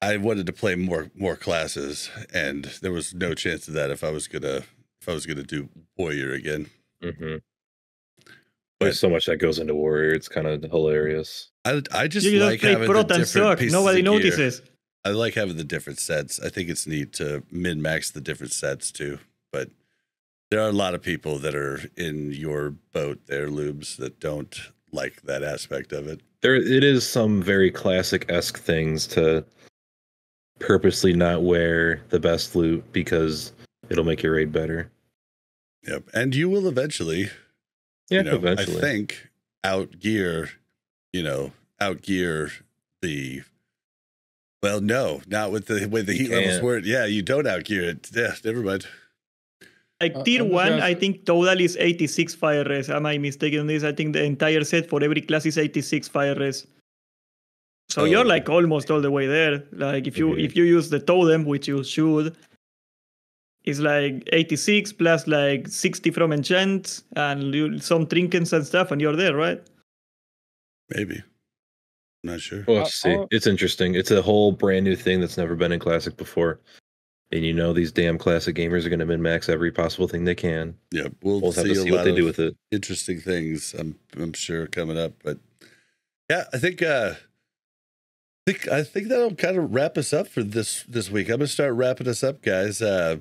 I wanted to play more more classes, and there was no chance of that if I was gonna if I was gonna do Warrior again. hmm But- There's so much that goes into warrior. It's kind of hilarious. I I just you like having the Prot and different suck. pieces Nobody of gear. I like having the different sets. I think it's neat to min max the different sets too. But there are a lot of people that are in your boat there, Lubes, that don't like that aspect of it. there it is some very classic esque things to purposely not wear the best loot because it'll make your raid better. Yep. And you will eventually, Yeah, you know, eventually. I think outgear, you know, outgear the well, no, not with the way the You heat levels were. Yeah, you don't outgear it. Yeah, never mind. Like Uh, tier I'm one, gonna- I think total is 86 fire res. Am I mistaken on this? I think the entire set for every class is 86 fire res. So Oh. you're like almost all the way there. Like if you Mhm. if you use the totem, which you should, it's like 86 plus like 60 from enchant and you, some trinkets and stuff, and you're there, right? Maybe. I'm not sure. We'll have Uh, to see. It's interesting. It's a whole brand new thing that's never been in classic before. And you know these damn classic gamers are going to min max every possible thing they can. Yeah, we'll, We'll have see, to a see lot what they of do with it. interesting things. I'm I'm sure coming up, but yeah, I think uh, I think I think that'll kind of wrap us up for this this week. I'm gonna start wrapping us up, guys. Uh,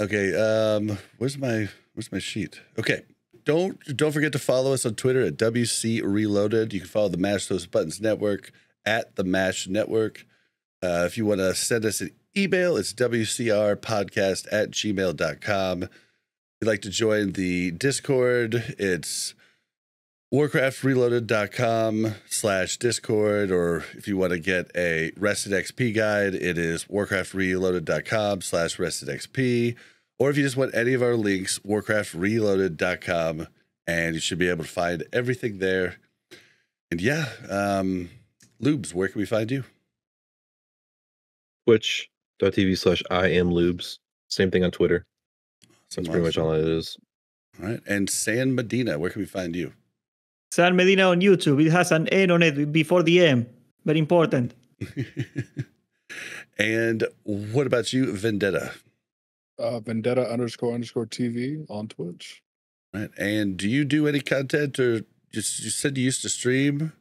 okay, um, where's my where's my sheet? Okay, don't don't forget to follow us on Twitter at WC Reloaded. You can follow the Mash Those Buttons Network at the Mash Network. Uh, if you want to send us an email, it's WCRpodcast at gmail.com. If you'd like to join the Discord, it's warcraftreloaded.com slash discord or if you want to get a rested xp guide it is warcraftreloaded.com slash rested xp or if you just want any of our links warcraftreloaded.com and you should be able to find everything there and yeah um lubes where can we find you Twitch.tv slash IAmLubes. Same thing on Twitter. That's pretty much all it is. all right and Sanmedina where can we find you Sanmedina on YouTube. It has an N on it before the M. Very important. and what about you vendetta Uh, Vendetta underscore underscore TV on Twitch. Right. And do you do any content or just you said you used to stream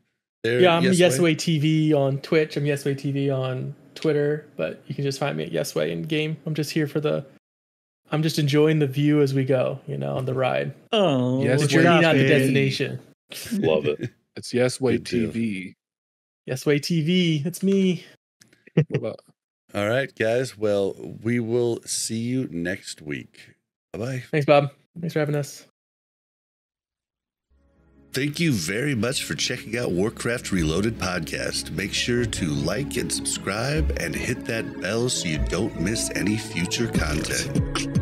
there? Yeah, I'm Yes Yesway TV on Twitch. I'm Yesway TV on Twitter, but you can just find me at Yesway in game. I'm just here for the. I'm just enjoying the view as we go, you know, on the ride. Oh, Yes, The It's journey, not the destination. Love it. It's Yesway Good deal. TV. Yesway TV. It's me. What about- All right, guys. Well, we will see you next week. Bye bye. Thanks, Bob. Thanks for having us. Thank you very much for checking out Warcraft Reloaded podcast. Make sure to like and subscribe and hit that bell so you don't miss any future content.